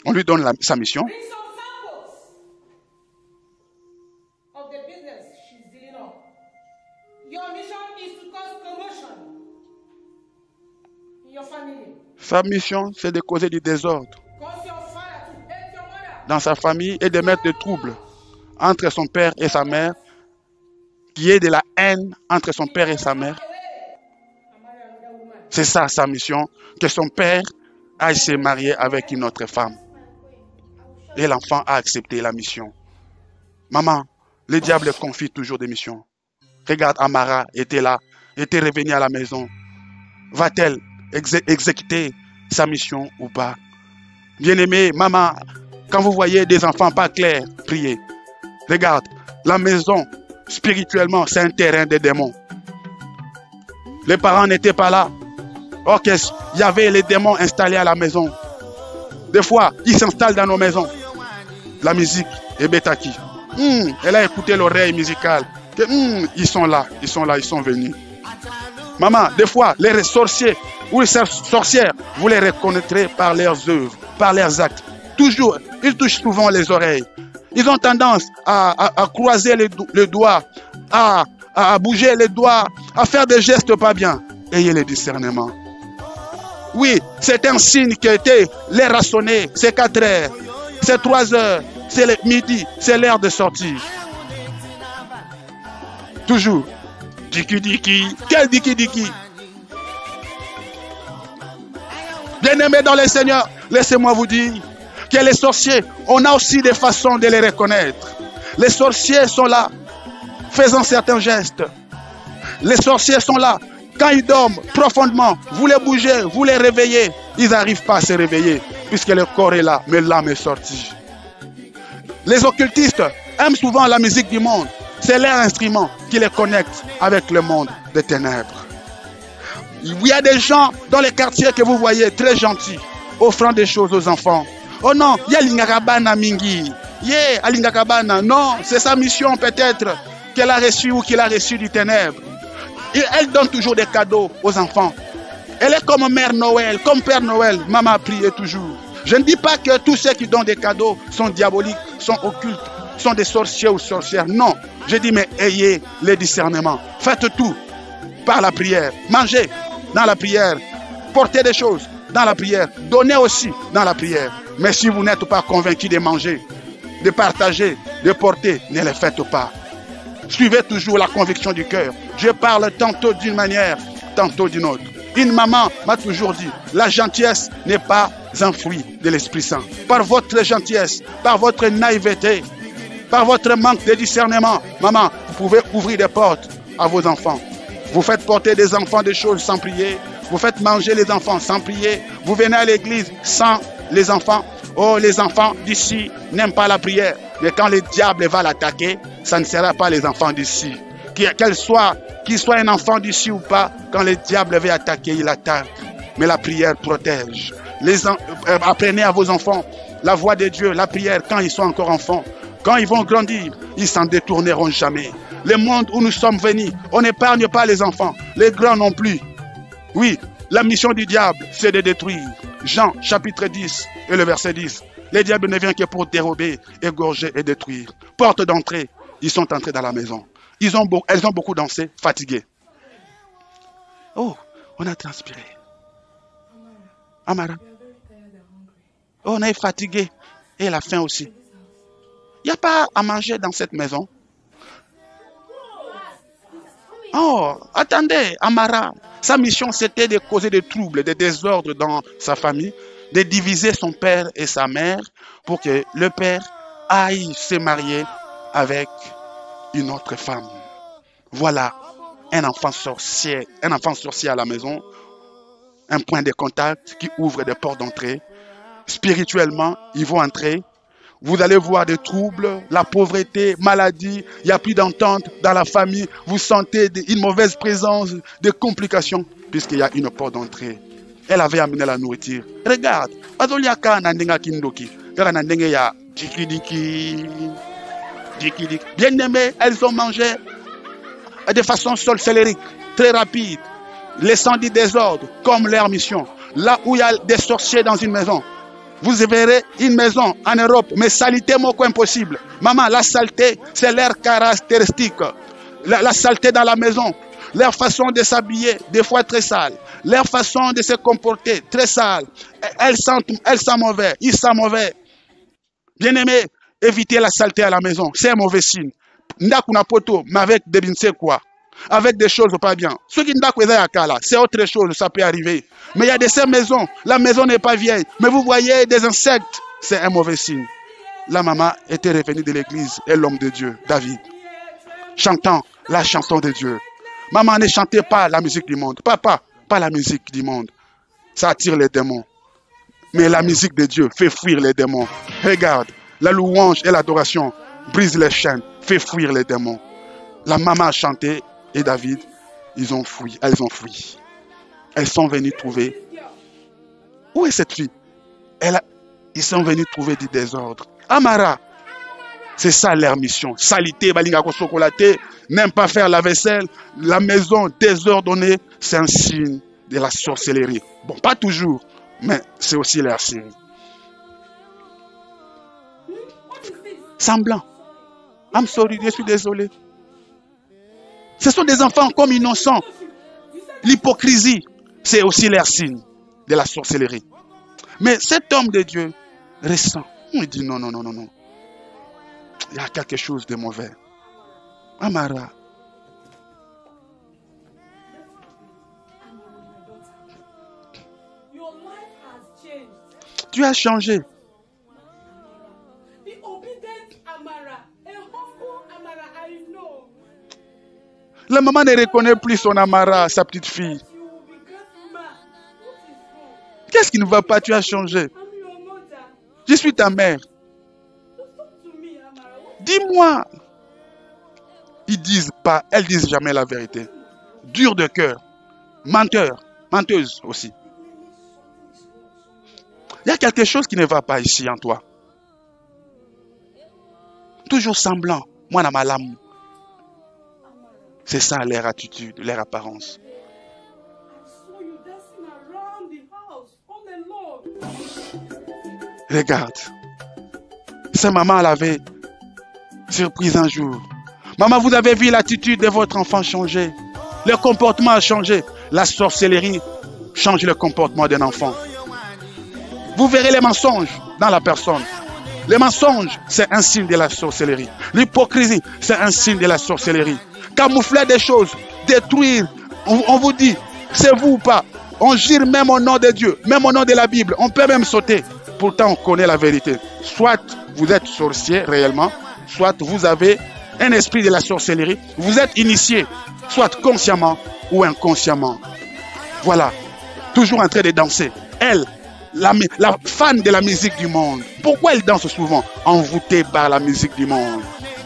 On lui donne la- sa mission. Sa mission, c'est de causer du désordre dans sa famille et de mettre des troubles entre son père et sa mère, qui est de la haine entre son père et sa mère. C'est ça sa mission, que son père aille se marier avec une autre femme. Et l'enfant a accepté la mission. Maman, le diable confie toujours des missions. Regarde, Amara était là, était revenue à la maison. Va-t-elle exé- exécuter sa mission ou pas? Bien-aimé, maman, quand vous voyez des enfants pas clairs, priez. Regarde, la maison, spirituellement, c'est un terrain de démons. Les parents n'étaient pas là. Qu'est-ce- il y avait les démons installés à la maison. Des fois, ils s'installent dans nos maisons. La musique est Betaki. Hmm, elle a écouté l'oreille musicale. Que, hmm, ils sont là, ils sont là, ils sont venus. Maman, des fois, les sorciers ou les sor- sorcières, vous les reconnaîtrez par leurs œuvres, par leurs actes. Toujours, ils touchent souvent les oreilles. Ils ont tendance à, à- à croiser les, do- les doigts, à, à- bouger les doigts, à faire des gestes pas bien. Ayez le discernement. Oui, c'est un signe qui a été a sonné, c'est 4 heures, c'est 3 heures, c'est le midi, c'est l'heure de sortir. Toujours. Diki diki. Quel diki diki? Bien-aimés dans le Seigneur, laissez-moi vous dire que les sorciers, on a aussi des façons de les reconnaître. Les sorciers sont là, faisant certains gestes. Les sorciers sont là. Quand ils dorment profondément, vous les bougez, vous les réveillez. Ils n'arrivent pas à se réveiller puisque le corps est là, mais l'âme est sortie. Les occultistes aiment souvent la musique du monde. C'est leur instrument qui les connecte avec le monde des ténèbres. Il y a des gens dans les quartiers que vous voyez très gentils, offrant des choses aux enfants. Oh non, il y a l'Ingakabana Mingi. Yeah, Alingakabana. Non, c'est sa mission peut-être qu'elle a reçue ou qu'il a reçu du ténèbre. Elle donne toujours des cadeaux aux enfants. Elle est comme Mère Noël, comme Père Noël. Maman priait toujours. Je ne dis pas que tous ceux qui donnent des cadeaux sont diaboliques, sont occultes, sont des sorciers ou sorcières. Non. Je dis, mais ayez le discernement. Faites tout par la prière. Mangez dans la prière. Portez des choses dans la prière. Donnez aussi dans la prière. Mais si vous n'êtes pas convaincu de manger, de partager, de porter, ne le faites pas. Suivez toujours la conviction du cœur. Je parle tantôt d'une manière, tantôt d'une autre. Une maman m'a toujours dit, la gentillesse n'est pas un fruit de l'Esprit Saint. Par votre gentillesse, par votre naïveté, par votre manque de discernement, maman, vous pouvez ouvrir des portes à vos enfants. Vous faites porter des enfants des choses sans prier. Vous faites manger les enfants sans prier. Vous venez à l'église sans les enfants. Oh, les enfants d'ici n'aiment pas la prière. Mais quand le diable va l'attaquer, ça ne sera pas les enfants d'ici. Qu'il soit, qu'il soit un enfant d'ici ou pas, quand le diable va attaquer, il attaque. Mais la prière protège. Les euh, apprenez à vos enfants la voix de Dieu, la prière quand ils sont encore enfants. Quand ils vont grandir, ils s'en détourneront jamais. Le monde où nous sommes venus, on n'épargne pas les enfants, les grands non plus. Oui, la mission du diable, c'est de détruire. Jean chapitre 10 et le verset 10. Le diable ne vient que pour dérober, égorger et détruire. Porte d'entrée, ils sont entrés dans la maison. Ils ont beau- elles ont beaucoup dansé, fatiguées. Oh, on a transpiré. Amara. Oh, on est fatigué. Et la faim aussi. Il n'y a pas à manger dans cette maison. Oh, attendez, Amara. Sa mission, c'était de causer des troubles, des désordres dans sa famille, de diviser son père et sa mère pour que le père aille se marier avec une autre femme. Voilà un enfant sorcier, un enfant sorcier à la maison, un point de contact qui ouvre des portes d'entrée. Spirituellement, ils vont entrer. Vous allez voir des troubles, la pauvreté, maladie, il n'y a plus d'entente dans la famille. Vous sentez une mauvaise présence, des complications, puisqu'il y a une porte d'entrée. Elle avait amené la nourriture. Regarde. Bien aimé, elles ont mangé de façon sorcellérique, très rapide, laissant du désordre comme leur mission. Là où il y a des sorciers dans une maison, vous verrez une maison en Europe, mais saleté moko impossible. Maman, la saleté, c'est leur caractéristique. La, la saleté dans la maison, leur façon de s'habiller, des fois très sale, leur façon de se comporter, très sale. Elles sentent, elles sentent mauvais, ils sentent mauvais. Bien aimé, évitez la saleté à la maison, c'est un mauvais signe. Ndaku na poto, mais avec quoi avec des choses pas bien. Ceux qui c'est autre chose, ça peut arriver. Mais il y a de ces maisons, la maison n'est pas vieille, mais vous voyez des insectes, c'est un mauvais signe. La maman était revenue de l'église et l'homme de Dieu, David, chantant la chanson de Dieu. Maman ne chantait pas la musique du monde. Papa, pas la musique du monde. Ça attire les démons. Mais la musique de Dieu fait fuir les démons. Regarde, la louange et l'adoration brisent les chaînes, fait fuir les démons. La maman a chanté et David, ils ont fui, elles ont fui. Elles sont venues trouver. Où est cette fille? Elle Ils sont venus trouver du désordre. Amara, c'est ça leur mission. Salité, balinga ko chocolaté, n'aime pas faire la vaisselle, la maison désordonnée, c'est un signe de la sorcellerie. Bon, pas toujours, mais c'est aussi leur signe. Semblant. I'm sorry, je suis désolé. Ce sont des enfants comme innocents. L'hypocrisie, c'est aussi leur signe de la sorcellerie. Mais cet homme de Dieu ressent. Il dit non, non, non, non, non. Il y a quelque chose de mauvais. Amara, tu as changé. La maman ne reconnaît plus son Amara, sa petite fille. Qu'est-ce qui ne va pas? Tu as changé. Je suis ta mère. Dis-moi. Ils disent pas, elles disent jamais la vérité. Dur de cœur. Menteur. Menteuse aussi. Il y a quelque chose qui ne va pas ici en toi. Toujours semblant. Moi, dans ma lame. C'est ça leur attitude, leur apparence. Regarde. Sa maman l'avait surprise un jour. Maman, vous avez vu l'attitude de votre enfant changer. Le comportement a changé. La sorcellerie change le comportement d'un enfant. Vous verrez les mensonges dans la personne. Les mensonges, c'est un signe de la sorcellerie. L'hypocrisie, c'est un signe de la sorcellerie. Camoufler des choses, détruire. On, vous dit, c'est vous ou pas. On gire même au nom de Dieu, même au nom de la Bible. On peut même sauter. Pourtant, on connaît la vérité. Soit vous êtes sorcier réellement, soit vous avez un esprit de la sorcellerie. Vous êtes initié, soit consciemment ou inconsciemment. Voilà. Toujours en train de danser. Elle, la fan de la musique du monde. Pourquoi elle danse souvent? Envoûtée par la musique du monde.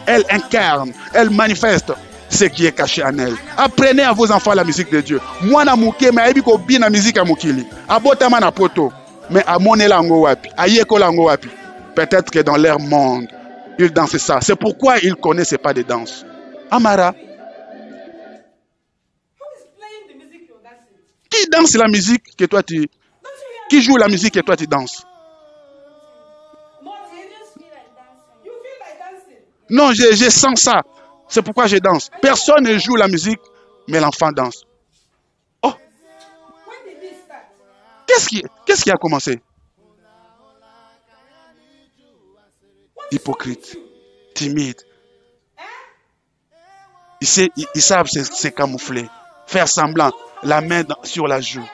Elle incarne, elle manifeste ce qui est caché en elle. Apprenez à vos enfants la musique de Dieu. Mwana muke me ayebi ko bina musique ya mokili. Abotama na poto. Mais amonela yango wapi? Ayekola yango wapi? Peut-être que dans leur monde, il dansait ça. C'est pourquoi il ne connaissait pas de danse. Amara, qui danse la musique que toi tu... Qui joue la musique que toi tu danses? Non, je, je sens ça. C'est pourquoi je danse. Personne ne joue la musique, mais l'enfant danse. Oh, qu'est-ce qui, a commencé? Hypocrite, timide. Ils, sait- savent se, camoufler, faire semblant, la main sur la joue,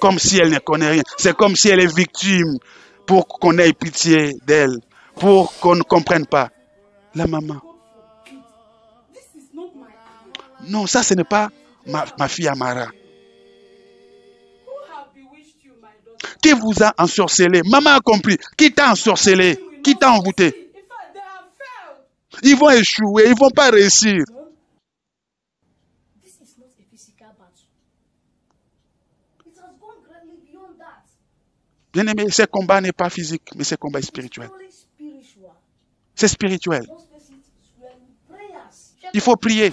comme si elle ne connaît rien. C'est comme si elle est victime pour qu'on ait pitié d'elle, pour qu'on ne comprenne pas. La maman. Non, ça, ce n'est pas ma, ma fille Amara. Qui vous a ensorcelé? Maman a compris. Qui t'a ensorcelé? Qui t'a envoûté? Ils vont échouer, ils vont pas réussir. This is not a physical battle. It has gone greatly beyond that. Bien aimé, ce combat n'est pas physique, mais ce combat est spirituel. C'est spirituel. Il faut prier.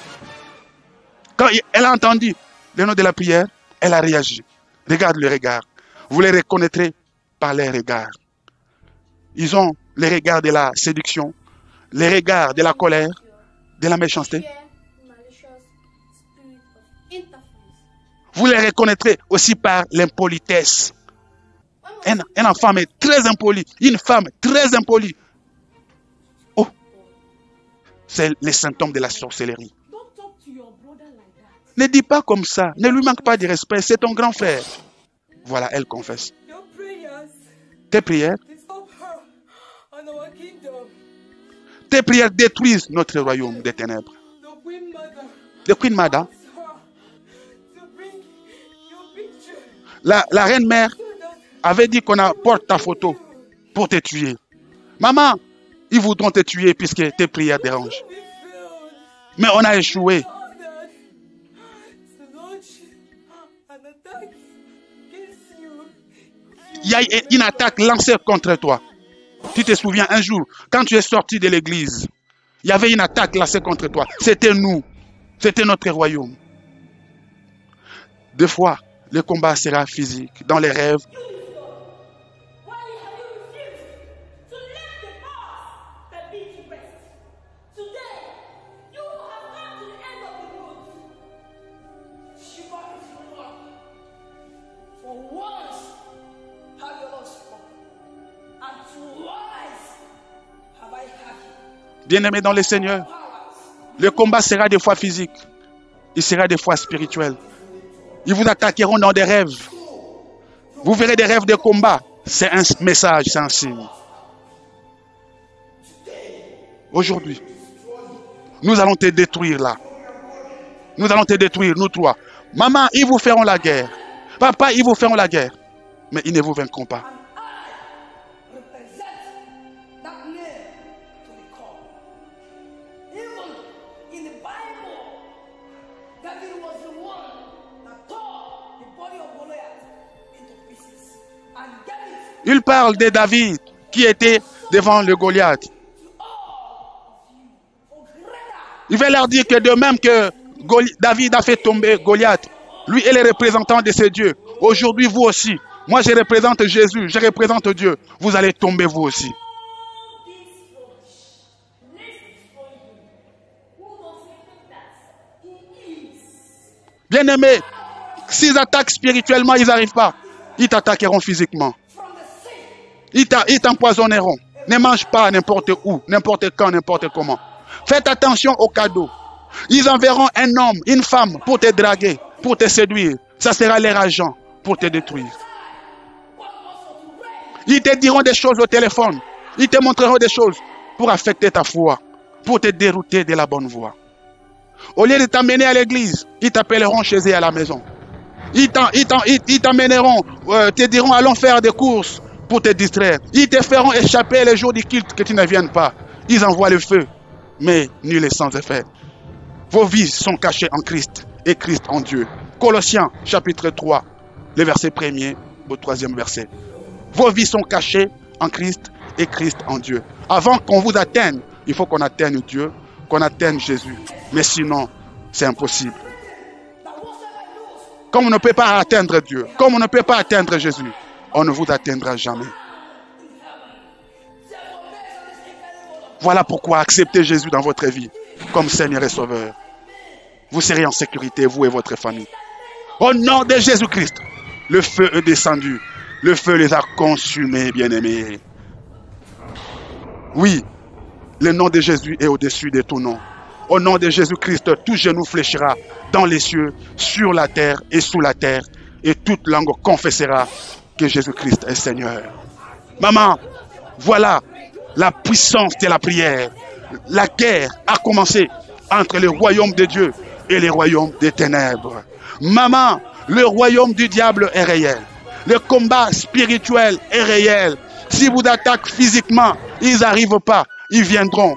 Elle a entendu le nom de la prière, elle a réagi. Regarde le regard. Vous les reconnaîtrez par les regards. Ils ont les regards de la séduction, les regards de la colère, de la méchanceté. Vous les reconnaîtrez aussi par l'impolitesse. Un, un enfant est très impoli, une femme très impolie. Oh, c'est les symptômes de la sorcellerie. Ne dis pas comme ça, ne lui manque pas de respect, c'est ton grand frère. Voilà, elle confesse. Tes prières, tes prières détruisent notre royaume des ténèbres. The Queen Mother Le Queen Mada, la, la reine mère, avait dit qu'on apporte ta photo pour te tuer. Maman, ils voudront te tuer puisque tes prières dérangent. Mais on a échoué. Il y a une attaque lancée contre toi. Tu te souviens un jour, quand tu es sorti de l'église, il y avait une attaque lancée contre toi. C'était nous. C'était notre royaume. Des fois, le combat sera physique, dans les rêves. Heard Bien-aimés dans le Seigneur, le combat sera des fois physique. Il sera des fois spirituel. Ils vous attaqueront dans des rêves. Vous verrez des rêves de combat. C'est un message, c'est un signe. Aujourd'hui, nous allons te détruire là. Nous allons te détruire, nous trois. Maman, ils vous feront la guerre. Papa, ils vous feront la guerre. Mais ils ne vous vaincront pas. Il parle de David qui était devant le Goliath. Il va leur dire que de même que David a fait tomber Goliath, lui est le représentant de ce Dieu. Aujourd'hui, vous aussi. Moi, je représente Jésus, je représente Dieu. Vous allez tomber vous aussi. Bien-aimés, s'ils attaquent spirituellement, ils n'arrivent pas. Ils t'attaqueront physiquement. Ils t'empoisonneront. Ne mange pas n'importe où, n'importe quand, n'importe comment. Faites attention aux cadeaux. Ils enverront un homme, une femme pour te draguer, pour te séduire. Ça sera leur agent pour te détruire. Ils te diront des choses au téléphone. Ils te montreront des choses pour affecter ta foi, pour te dérouter de la bonne voie. Au lieu de t'amener à l'église, ils t'appelleront chez eux à la maison. Ils t'emmèneront, euh, te diront allons faire des courses pour te distraire. Ils te feront échapper les jours du culte que tu ne viennes pas. Ils envoient le feu, mais nul est sans effet. Vos vies sont cachées en Christ et Christ en Dieu. Colossiens chapitre 3, le verset premier au troisième verset. Vos vies sont cachées en Christ et Christ en Dieu. Avant qu'on vous atteigne, il faut qu'on atteigne Dieu, qu'on atteigne Jésus. Mais sinon, c'est impossible. Comme on ne peut pas atteindre Dieu, comme on ne peut pas atteindre Jésus, on ne vous atteindra jamais. Voilà pourquoi acceptez Jésus dans votre vie comme Seigneur et Sauveur. Vous serez en sécurité, vous et votre famille. Au nom de Jésus-Christ, le feu est descendu. Le feu les a consumés, bien-aimés. Oui, le nom de Jésus est au-dessus de tout nom. Au nom de Jésus-Christ, tout genou fléchira dans les cieux, sur la terre et sous la terre, et toute langue confessera Jésus-Christ est Seigneur. Maman, voilà la puissance de la prière. La guerre a commencé entre le royaume de Dieu et le royaume des ténèbres. Maman, le royaume du diable est réel. Le combat spirituel est réel. Si vous attaquez physiquement, ils n'arrivent pas. Ils viendront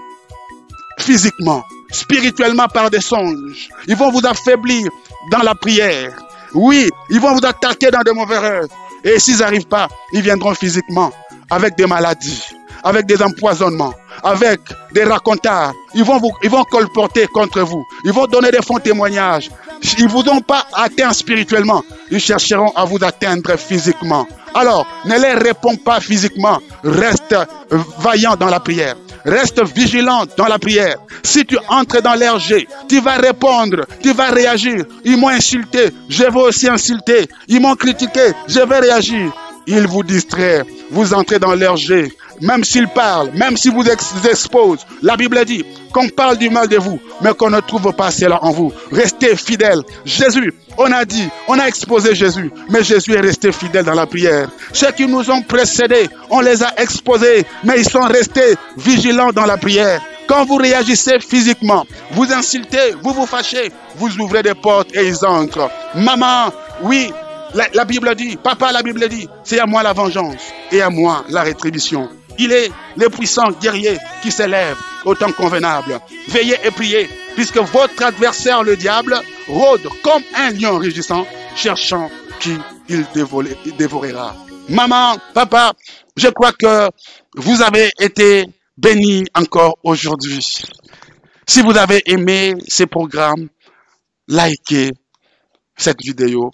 physiquement, spirituellement par des songes. Ils vont vous affaiblir dans la prière. Oui, ils vont vous attaquer dans de mauvais rêves. Et s'ils n'arrivent pas, ils viendront physiquement avec des maladies, avec des empoisonnements, avec des racontards. Ils vont colporter contre vous. Ils vont donner des faux témoignages. Ils vous ont pas atteint spirituellement. Ils chercheront à vous atteindre physiquement. Alors, ne les réponds pas physiquement. Reste vaillant dans la prière. Reste vigilant dans la prière. Si tu entres dans l'RG, tu vas répondre, tu vas réagir. Ils m'ont insulté, je vais aussi insulter. Ils m'ont critiqué, je vais réagir. Ils vous distraient. Vous entrez dans l'RG. Même s'ils parlent, même s'ils vous ex- exposent. La Bible dit qu'on parle du mal de vous, mais qu'on ne trouve pas cela en vous. Restez fidèles. Jésus, on a dit, on a exposé Jésus, mais Jésus est resté fidèle dans la prière. Ceux qui nous ont précédés, on les a exposés, mais ils sont restés vigilants dans la prière. Quand vous réagissez physiquement, vous insultez, vous vous fâchez, vous ouvrez des portes et ils entrent. Maman, oui, la, la Bible dit, papa, la Bible dit, c'est à moi la vengeance et à moi la rétribution. Il est le puissant guerrier qui s'élève au temps convenable. Veillez et priez, puisque votre adversaire, le diable, rôde comme un lion rugissant, cherchant qui il dévorera. Maman, papa, je crois que vous avez été bénis encore aujourd'hui. Si vous avez aimé ces programmes, likez cette vidéo,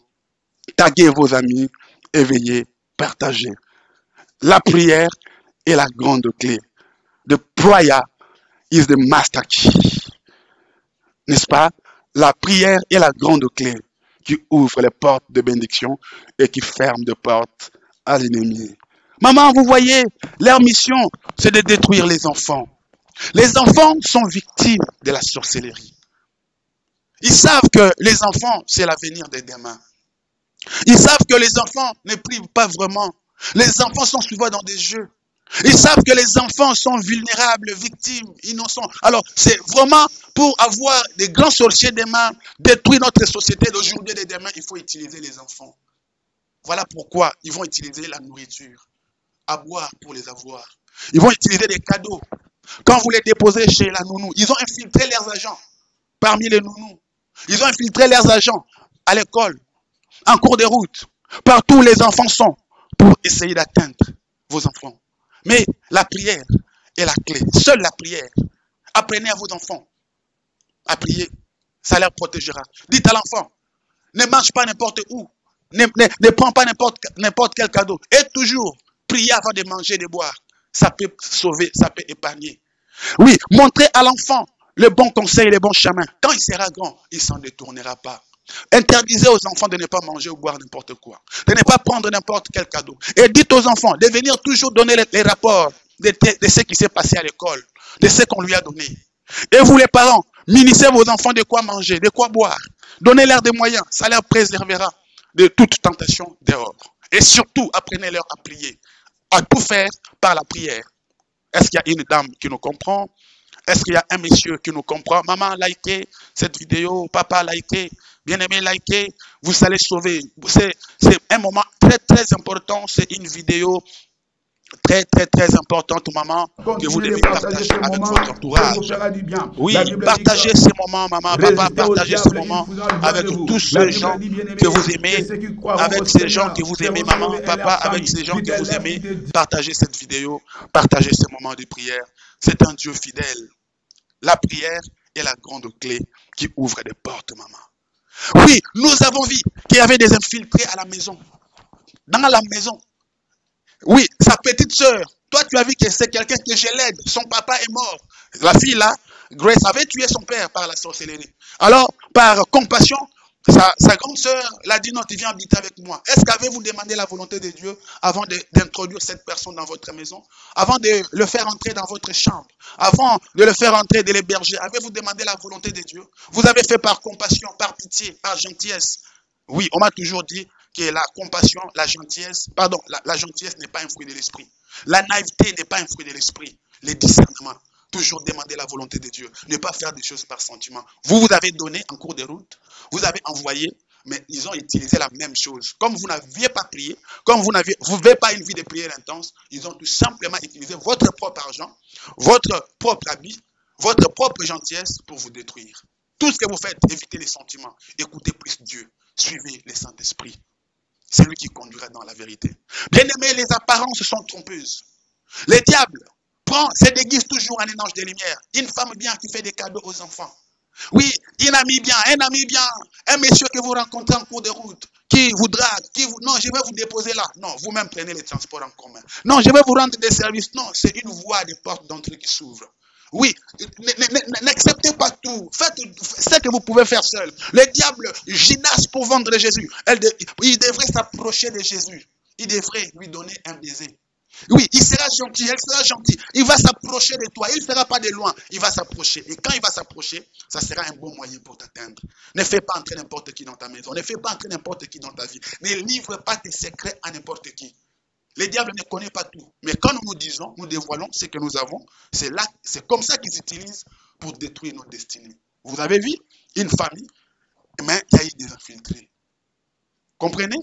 taguez vos amis et veillez partager. La prière est la grande clé. The prayer is the master key. N'est-ce pas? La prière est la grande clé qui ouvre les portes de bénédiction et qui ferme des portes à l'ennemi. Maman, vous voyez, leur mission, c'est de détruire les enfants. Les enfants sont victimes de la sorcellerie. Ils savent que les enfants, c'est l'avenir de demain. Ils savent que les enfants ne prient pas vraiment. Les enfants sont souvent dans des jeux. Ils savent que les enfants sont vulnérables, victimes, innocents. Alors, c'est vraiment pour avoir des grands sorciers demain, détruire notre société d'aujourd'hui et de demain, il faut utiliser les enfants. Voilà pourquoi ils vont utiliser la nourriture, à boire pour les avoir. Ils vont utiliser des cadeaux. Quand vous les déposez chez la nounou, ils ont infiltré leurs agents parmi les nounous. Ils ont infiltré leurs agents à l'école, en cours de route, partout où les enfants sont, pour essayer d'atteindre vos enfants. Mais la prière est la clé. Seule la prière. Apprenez à vos enfants à prier. Ça leur protégera. Dites à l'enfant, ne marche pas n'importe où. Ne, prends pas n'importe quel cadeau. Et toujours, priez avant de manger de boire. Ça peut sauver, ça peut épargner. Oui, montrez à l'enfant le bon conseil, le bon chemin. Quand il sera grand, il s'en détournera pas. Interdisez aux enfants de ne pas manger ou boire n'importe quoi, de ne pas prendre n'importe quel cadeau. Et dites aux enfants de venir toujours donner les, rapports de ce qui s'est passé à l'école, de ce qu'on lui a donné. Et vous les parents, munissez vos enfants de quoi manger, de quoi boire. Donnez-leur des moyens, ça leur préservera de toute tentation dehors. Et surtout, apprenez-leur à prier, à tout faire par la prière. Est-ce qu'il y a une dame qui nous comprend? Est-ce qu'il y a un monsieur qui nous comprend? Maman, likez cette vidéo. Papa, likez. Bien-aimé, likez. Vous allez sauver. C'est un moment très, très important. C'est une vidéo très, très, très importante, maman, que vous devez de partager avec moment, votre entourage. Oui, partagez ces moments, maman, papa, partagez ces moments avec tous ces gens que vous aimez, avec ces gens que vous aimez, maman, papa, avec ces gens que vous aimez, partagez cette vidéo, partagez ces moments de prière. C'est un Dieu fidèle. La prière est la grande clé qui ouvre des portes, maman. Oui, nous avons vu qu'il y avait des infiltrés à la maison. Dans la maison. Oui, sa petite sœur. Toi, tu as vu que c'est quelqu'un que je l'aide. Son papa est mort. La fille là, Grace, avait tué son père par la sorcellerie. Alors, par compassion, sa, grande sœur l'a dit non, tu viens habiter avec moi. Est-ce qu'avez-vous demandé la volonté de Dieu avant d'introduire cette personne dans votre maison? Avant de le faire entrer dans votre chambre? Avant de le faire entrer, de l'héberger Avez-vous demandé la volonté de Dieu? Vous avez fait par compassion, par pitié, par gentillesse. Oui, on m'a toujours dit que la compassion, la gentillesse, pardon, la, la gentillesse n'est pas un fruit de l'esprit. La naïveté n'est pas un fruit de l'esprit. Les discernements, toujours demander la volonté de Dieu. Ne pas faire des choses par sentiment. Vous, vous avez donné en cours de route, vous avez envoyé, mais ils ont utilisé la même chose. Comme vous n'aviez pas prié, comme vous n'aviez vous n'avez pas une vie de prière intense, ils ont tout simplement utilisé votre propre argent, votre propre habit, votre propre gentillesse pour vous détruire. Tout ce que vous faites, évitez les sentiments. Écoutez plus Dieu. Suivez le Saint-Esprit. C'est lui qui conduira dans la vérité. Bien aimé, les apparences sont trompeuses. Le diable prend, se déguise toujours en un ange de lumière. Une femme bien qui fait des cadeaux aux enfants. Oui, une amie bien, un ami bien, un monsieur que vous rencontrez en cours de route, qui vous drague, qui vous... Non, je vais vous déposer là. Non, vous-même prenez les transports en commun. Non, je vais vous rendre des services. Non, c'est une voie des portes d'entrée qui s'ouvre. Oui, n'acceptez pas tout. Faites ce que vous pouvez faire seul. Le diable gymnase pour vendre Jésus. Il devrait s'approcher de Jésus. Il devrait lui donner un baiser. Oui, il sera gentil, elle sera gentille. Il va s'approcher de toi. Il ne sera pas de loin. Il va s'approcher. Et quand il va s'approcher, ça sera un bon moyen pour t'atteindre. Ne fais pas entrer n'importe qui dans ta maison. Ne fais pas entrer n'importe qui dans ta vie. Ne livre pas tes secrets à n'importe qui. Le diable ne connaît pas tout. Mais quand nous nous disons, nous dévoilons ce que nous avons, c'est là, c'est comme ça qu'ils utilisent pour détruire notre destinée. Vous avez vu? Une famille, mais il y a eu des infiltrés. Comprenez?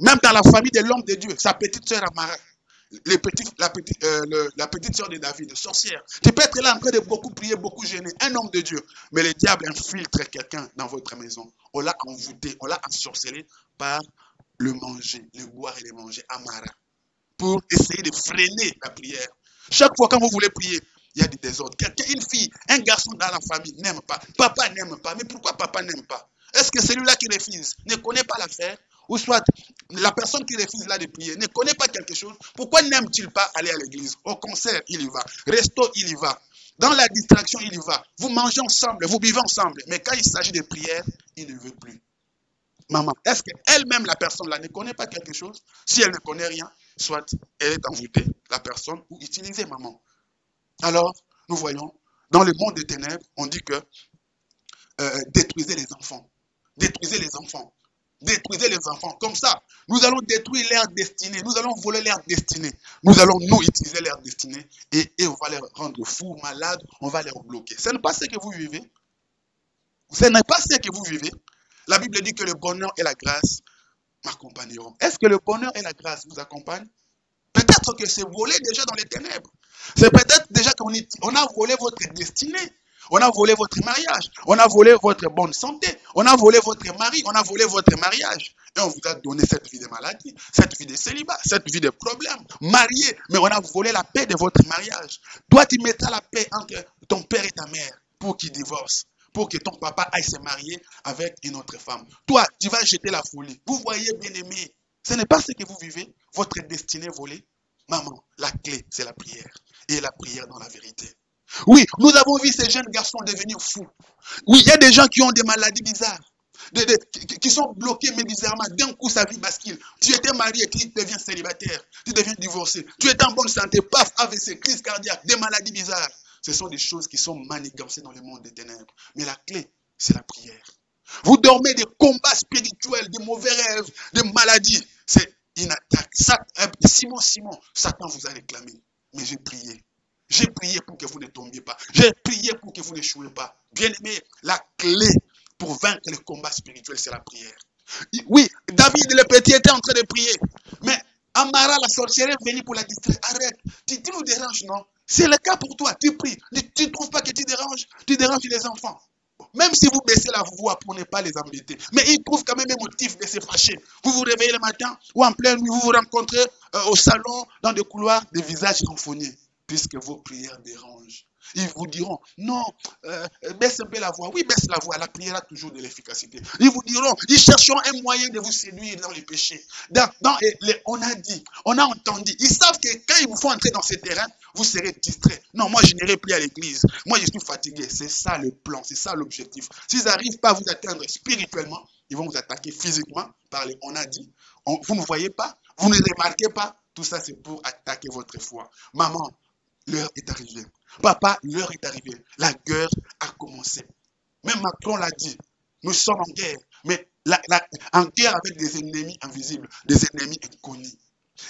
Même dans la famille de l'homme de Dieu, sa petite sœur Amara, les petits- la, petite, euh, la petite sœur de David, sorcière. Tu peux être là en train de beaucoup prier, beaucoup gêner, un homme de Dieu. Mais le diable infiltre quelqu'un dans votre maison. On l'a envoûté, on l'a ensorcelé par le manger, le boire et le manger, Amara pour essayer de freiner la prière. Chaque fois quand vous voulez prier, il y a des désordres. Quelqu'un, une fille, un garçon dans la famille n'aime pas. Papa n'aime pas. Mais pourquoi papa n'aime pas? Est-ce que celui-là qui refuse ne connaît pas l'affaire? Ou soit la personne qui refuse là de prier ne connaît pas quelque chose Pourquoi n'aime-t-il pas aller à l'église? Au concert, il y va. Resto, il y va. Dans la distraction, il y va. Vous mangez ensemble, vous vivez ensemble. Mais quand il s'agit de prière, il ne veut plus. Maman, est-ce qu'elle-même, la personne là, ne connaît pas quelque chose? Si elle ne connaît rien, soit elle est envoûtée, la personne, ou utilisée, maman. Alors, nous voyons, dans le monde des ténèbres, on dit que euh, détruisez les enfants. Détruisez les enfants. Détruisez les enfants. Comme ça, nous allons détruire leur destinée. Nous allons voler leur destinée. Nous allons nous utiliser leur destinée et, et on va les rendre fous, malades. On va les bloquer. Ce n'est pas ce que vous vivez. Ce n'est pas ce que vous vivez. La Bible dit que le bonheur et la grâce m'accompagneront. Est-ce que le bonheur et la grâce vous accompagnent? Peut-être que c'est volé déjà dans les ténèbres. C'est peut-être déjà qu'on a volé votre destinée. On a volé votre mariage. On a volé votre bonne santé. On a volé votre mari. On a volé votre mariage. Et on vous a donné cette vie de maladie, cette vie de célibat, cette vie de problèmes. Marié, mais on a volé la paix de votre mariage. Toi, tu mettras la paix entre ton père et ta mère pour qu'ils divorcent pour que ton papa aille se marier avec une autre femme. Toi, tu vas jeter la folie. Vous voyez, bien aimé, ce n'est pas ce que vous vivez, votre destinée volée. Maman, la clé, c'est la prière. Et la prière dans la vérité. Oui, nous avons vu ces jeunes garçons devenir fous. Oui, il y a des gens qui ont des maladies bizarres. qui, sont bloqués mais bizarrement. D'un coup, sa vie bascule. Tu étais marié, tu deviens célibataire. Tu deviens divorcé. Tu étais en bonne santé, paf, AVC, crise cardiaque, des maladies bizarres. Ce sont des choses qui sont manigancées dans le monde des ténèbres. Mais la clé, c'est la prière. Vous dormez des combats spirituels, des mauvais rêves, des maladies. C'est une euh, Simon, Simon, Satan vous a réclamé. Mais j'ai prié. J'ai prié pour que vous ne tombiez pas. J'ai prié pour que vous n'échouiez pas. Bien aimé, la clé pour vaincre le combat spirituel, c'est la prière. Oui, David le petit était en train de prier. Mais Amara, la sorcière, est venue pour la distraire. Arrête. Tu, nous déranges, non? C'est le cas pour toi. Tu pries. Tu ne trouves pas que tu déranges Tu déranges les enfants. Même si vous baissez la voix pour ne pas les embêter. Mais ils trouvent quand même un motif de se fâcher. Vous vous réveillez le matin ou en pleine nuit, vous vous rencontrez euh, au salon, dans des couloirs, des visages renfrognés. Puisque vos prières dérangent. Ils vous diront, non, euh, baisse un peu la voix. Oui, baisse la voix. La prière a toujours de l'efficacité. Ils vous diront, ils chercheront un moyen de vous séduire dans les péchés. On a dit, on a entendu. Ils savent que quand ils vous font entrer dans ces terrains, vous serez distrait. Non, moi, je n'irai plus à l'église. Moi, je suis fatigué. C'est ça le plan, c'est ça l'objectif. S'ils n'arrivent pas à vous atteindre spirituellement, ils vont vous attaquer physiquement par les on a dit. Vous ne voyez pas, vous ne remarquez pas. Tout ça, c'est pour attaquer votre foi. Maman, l'heure est arrivée. Papa, l'heure est arrivée. La guerre a commencé. Même Macron l'a dit. Nous sommes en guerre. Mais la- la- en guerre avec des ennemis invisibles, des ennemis inconnus.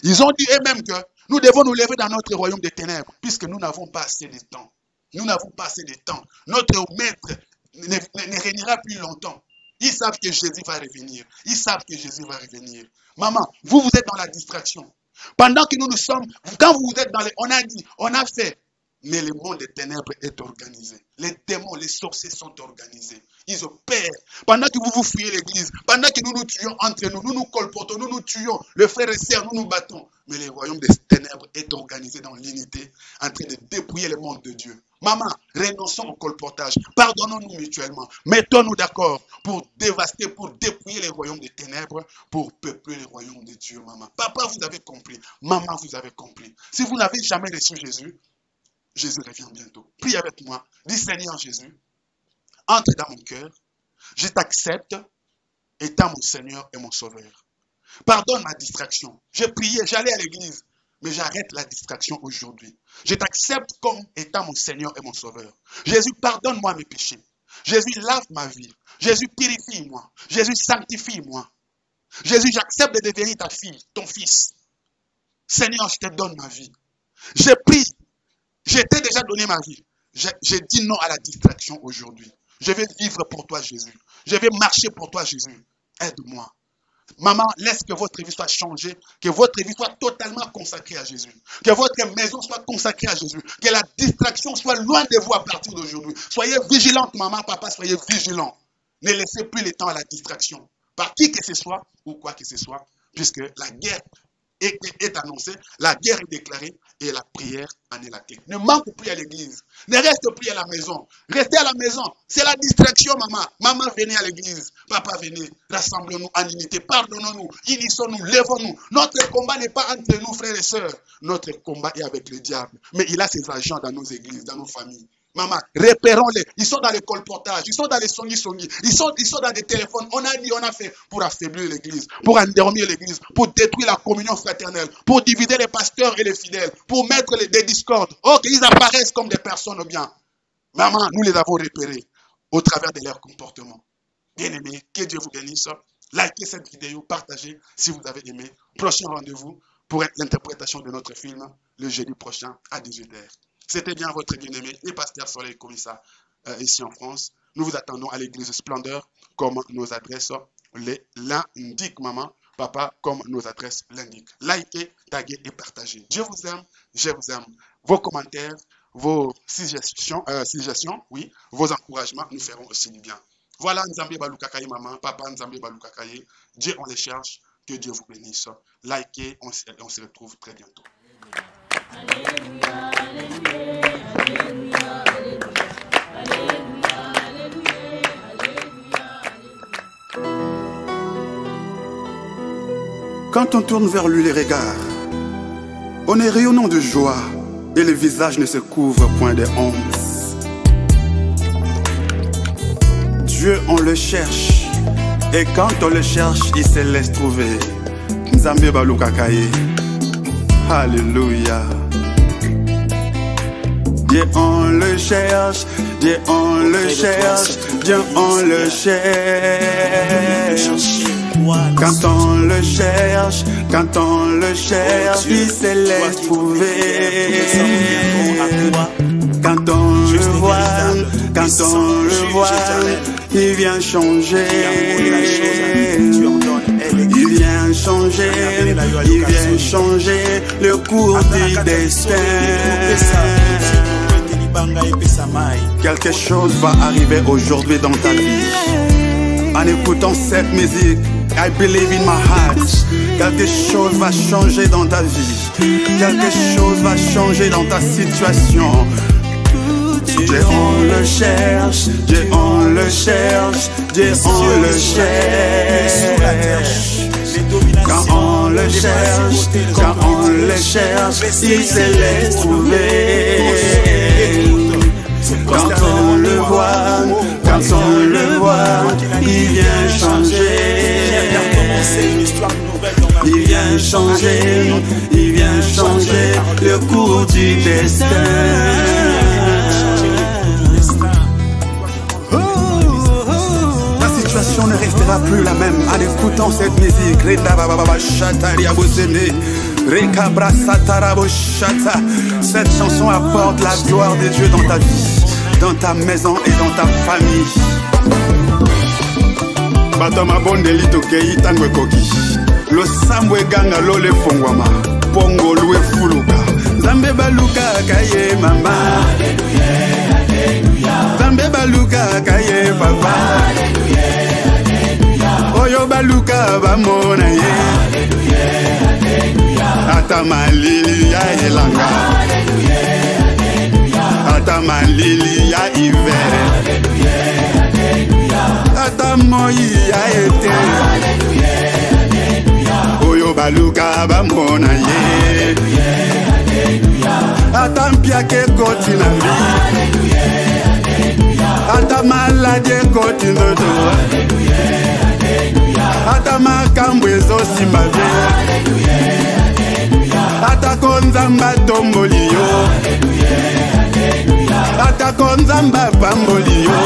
Ils ont dit eux-mêmes que nous devons nous lever dans notre royaume des ténèbres, puisque nous n'avons pas assez de temps. Nous n'avons pas assez de temps. Notre maître ne, ne- ne régnera plus longtemps. Ils savent que Jésus va revenir. Ils savent que Jésus va revenir. Maman, vous, vous êtes dans la distraction. Pendant que nous nous sommes, quand vous êtes dans les, on a dit, on a fait, mais le monde des ténèbres est organisé. Les démons, les sorciers sont organisés. Ils opèrent. Pendant que vous vous fuyez l'église, pendant que nous nous tuons entre nous, nous nous colportons, nous nous tuons, le frère et sœurs, nous nous battons. Mais le royaume des ténèbres est organisé dans l'unité, en train de dépouiller le monde de Dieu. Maman, renonçons au colportage. Pardonnons-nous mutuellement. Mettons-nous d'accord pour dévaster, pour dépouiller les royaumes des ténèbres, pour peupler les royaumes de Dieu, maman. Papa, vous avez compris. Maman, vous avez compris. Si vous n'avez jamais reçu Jésus, Jésus revient bientôt. Prie avec moi. Dis Seigneur Jésus, entre dans mon cœur. Je t'accepte étant mon Seigneur et mon Sauveur. Pardonne ma distraction. J'ai prié, j'allais à l'église, mais j'arrête la distraction aujourd'hui. Je t'accepte comme étant mon Seigneur et mon Sauveur. Jésus, pardonne-moi mes péchés. Jésus, lave ma vie. Jésus, purifie-moi. Jésus, sanctifie-moi. Jésus, j'accepte de devenir ta fille, ton fils. Seigneur, je te donne ma vie. J'ai pris je t'ai déjà donné ma vie. J'ai dit non à la distraction aujourd'hui. Je vais vivre pour toi, Jésus. Je vais marcher pour toi, Jésus. Aide-moi. Maman, laisse que votre vie soit changée, que votre vie soit totalement consacrée à Jésus. Que votre maison soit consacrée à Jésus. Que la distraction soit loin de vous à partir d'aujourd'hui. Soyez vigilante, maman, papa, soyez vigilants. Ne laissez plus le temps à la distraction. Par qui que ce soit ou quoi que ce soit, puisque la guerre est, est annoncée, la guerre est déclarée et la prière Ne manque plus à l'église. Ne reste plus à la maison. Restez à la maison. C'est la distraction, maman. Maman, venez à l'église. Papa, venez. Rassemblons-nous en unité. Pardonnons-nous. Unissons-nous. Lèvons-nous. Notre combat n'est pas entre nous, frères et sœurs. Notre combat est avec le diable. Mais il a ses agents dans nos églises, dans nos familles. Maman, repérons-les. Ils sont dans les colportages, ils sont dans les songi-songi, ils sont, ils sont dans des téléphones. On a dit, on a fait pour affaiblir l'église, pour endormir l'église, pour détruire la communion fraternelle, pour diviser les pasteurs et les fidèles, pour mettre les, des Oh, qu'ils apparaissent comme des personnes bien. Maman, nous les avons repérés au travers de leur comportement. Bien-aimés, que Dieu vous bénisse. Likez cette vidéo, partagez si vous avez aimé. Prochain rendez-vous pour l'interprétation de notre film le jeudi prochain à 18h. C'était bien votre bien-aimé et pasteur Soleil Comissa euh, ici en France. Nous vous attendons à l'église Splendeur comme nos adresses l'indiquent, maman, papa, comme nos adresses l'indiquent. Likez, taguez et partagez. Dieu vous aime, je vous aime. Vos commentaires, vos suggestions, euh, oui, vos encouragements nous feront aussi du bien. Voilà Nzambe Balukakaye, maman, papa Nzambe Balukakaye. Dieu, on les cherche. Que Dieu vous bénisse. Likez, on on se retrouve très bientôt. Quand on tourne vers lui les regards, on est rayonnant de joie et le visage ne se couvre point de honte. Dieu, on le cherche et quand on le cherche, il se laisse trouver. Nzambe Balukakaye. Alléluia. Dieu, on le cherche, Dieu, on le cherche, Dieu, on le cherche. Quand on le cherche, quand on le cherche, il se laisse trouver. Quand on le voit, quand on le voit, il vient changer. Il vient changer, il vient changer le cours du destin. Quelque chose va arriver aujourd'hui dans ta vie. En écoutant cette musique, I believe in my heart. Quelque chose va changer dans ta vie. Quelque chose va changer dans ta situation. Dieu on le cherche, Dieu on le cherche, Dieu on le cherche. Quand on le cherche, quand on le cherche, il se laisse trouver. Quand on le voit, quand on le voit, il vient changer. Il vient changer, il vient changer le cours du destin. La situation ne restera plus la même en écoutant cette musique. Cette chanson apporte la gloire de Dieu dans ta vie, dans ta maison et dans ta famille. bato mabondeli tokei ntango ekoki. Losambo eganga lo lefongwama mpongo lu efuluka. Nzambe balukaka ye mama. Nzambe balukaka ye papa. Oyo baluka bamona ye. Ata malili ya elanga ata malili ya hiver. Ata moi ya ete oyo baluka bamona ye. Ata mpiaka ekoti na vi ata maladi ekoti nzoto ata makambo ezosimba te atako nzambe atomboli yo atako nzambe apamboli yo.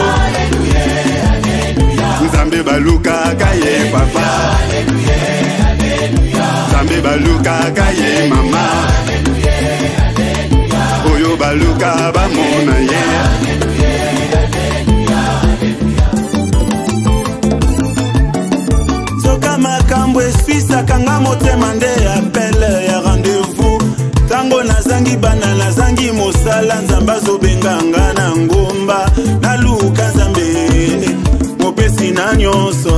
Nzambe balukaka ye papa. Nzambe balukaka ye mama. Oyo baluka bamona ye. Soka makambo eswisaka nga motema nde ya rendez-vous ntango nazangi bana nazangi mosala nzambe azobenga nga na ngomba. Naluka nzambe mopesi na nyonso.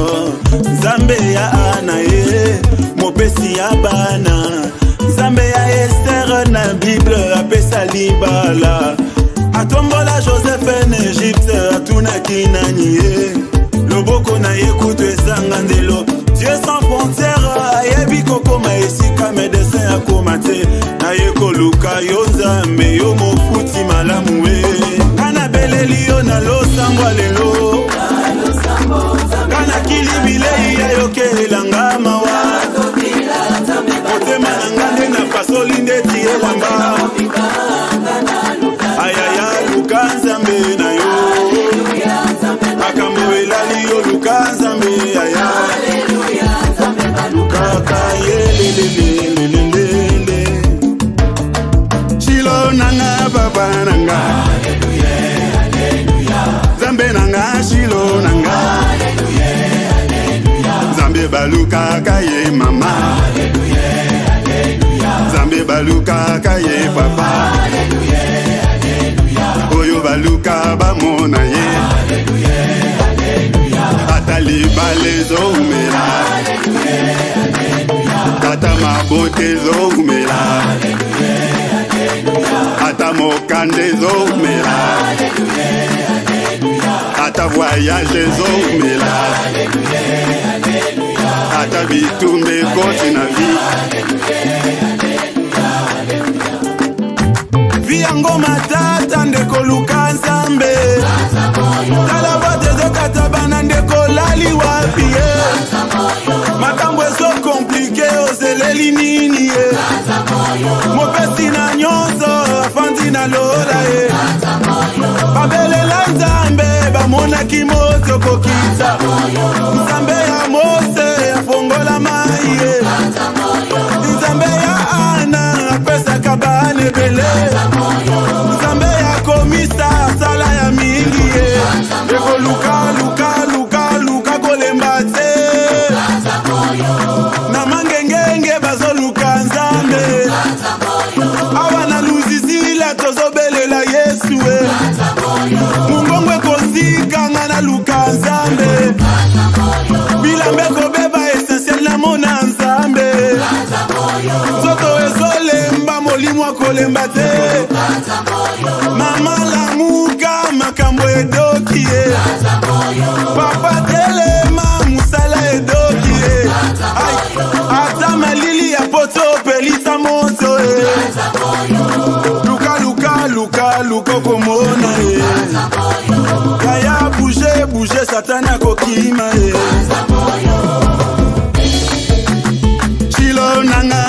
Nzambe ya ana ye mopesi ya bana. Nzambe ya ester na bible apesa libala. Atombola joseph na egypte atunaki nani ye loboko na ye kutu ezanga ndelo frontière ayebi kokoma esika médecin akoma te. Naye koluka yo nzambe yo mofuti malamu e nga nabeleli yo na losangwa lelo. Nga nakili bilei ya yokelelanga mawa. Motema na nga nde napasoli ndeti elamba. Ayaya luka nzambe na yo. Makambo elali yo luka nzambe aya yelelelelelele shilo nanga papa nanga. Nzambe nanga shilo nanga. Nzambe balukaka ye mama. Nzambe balukaka ye papa. Oyo baluka bamona ye. Ata libala ezomela ata mabota ezomela ata mokanda ezomela ata voyage ezomela ata bitumba ekoti na vi vi yango matata ndekoluka nzambe. Tala bote ezokata bana ndekolali wapi ye? Makambo ezokomplike ozeleli nini ye? Mopesi na nyonso afandi na lola ye. Babelela nzambe bamonaki moto kokita. Nzambe ya mose afongola mai ye. Nzambe ya ana apesaka bana ebele. Nzambe yakomisa sala ya mingi ye. Ekoluka luka luka luka kolemba te. Na mangengenge bazoluka nzambe. Awa na luzizila tozobelela yesu e mongongo ekozikanga na luka nzambe. Bilambe kobeba essentiel na mona nzoto ezolemba molimo akolemba te. Mama lamuka makambo edoki ye. Papa telema mosala edoki ye. Ata malili ya poto opelisa moto e luka luka luka luka komona ye. Kaya bouge bouge satana kokima ye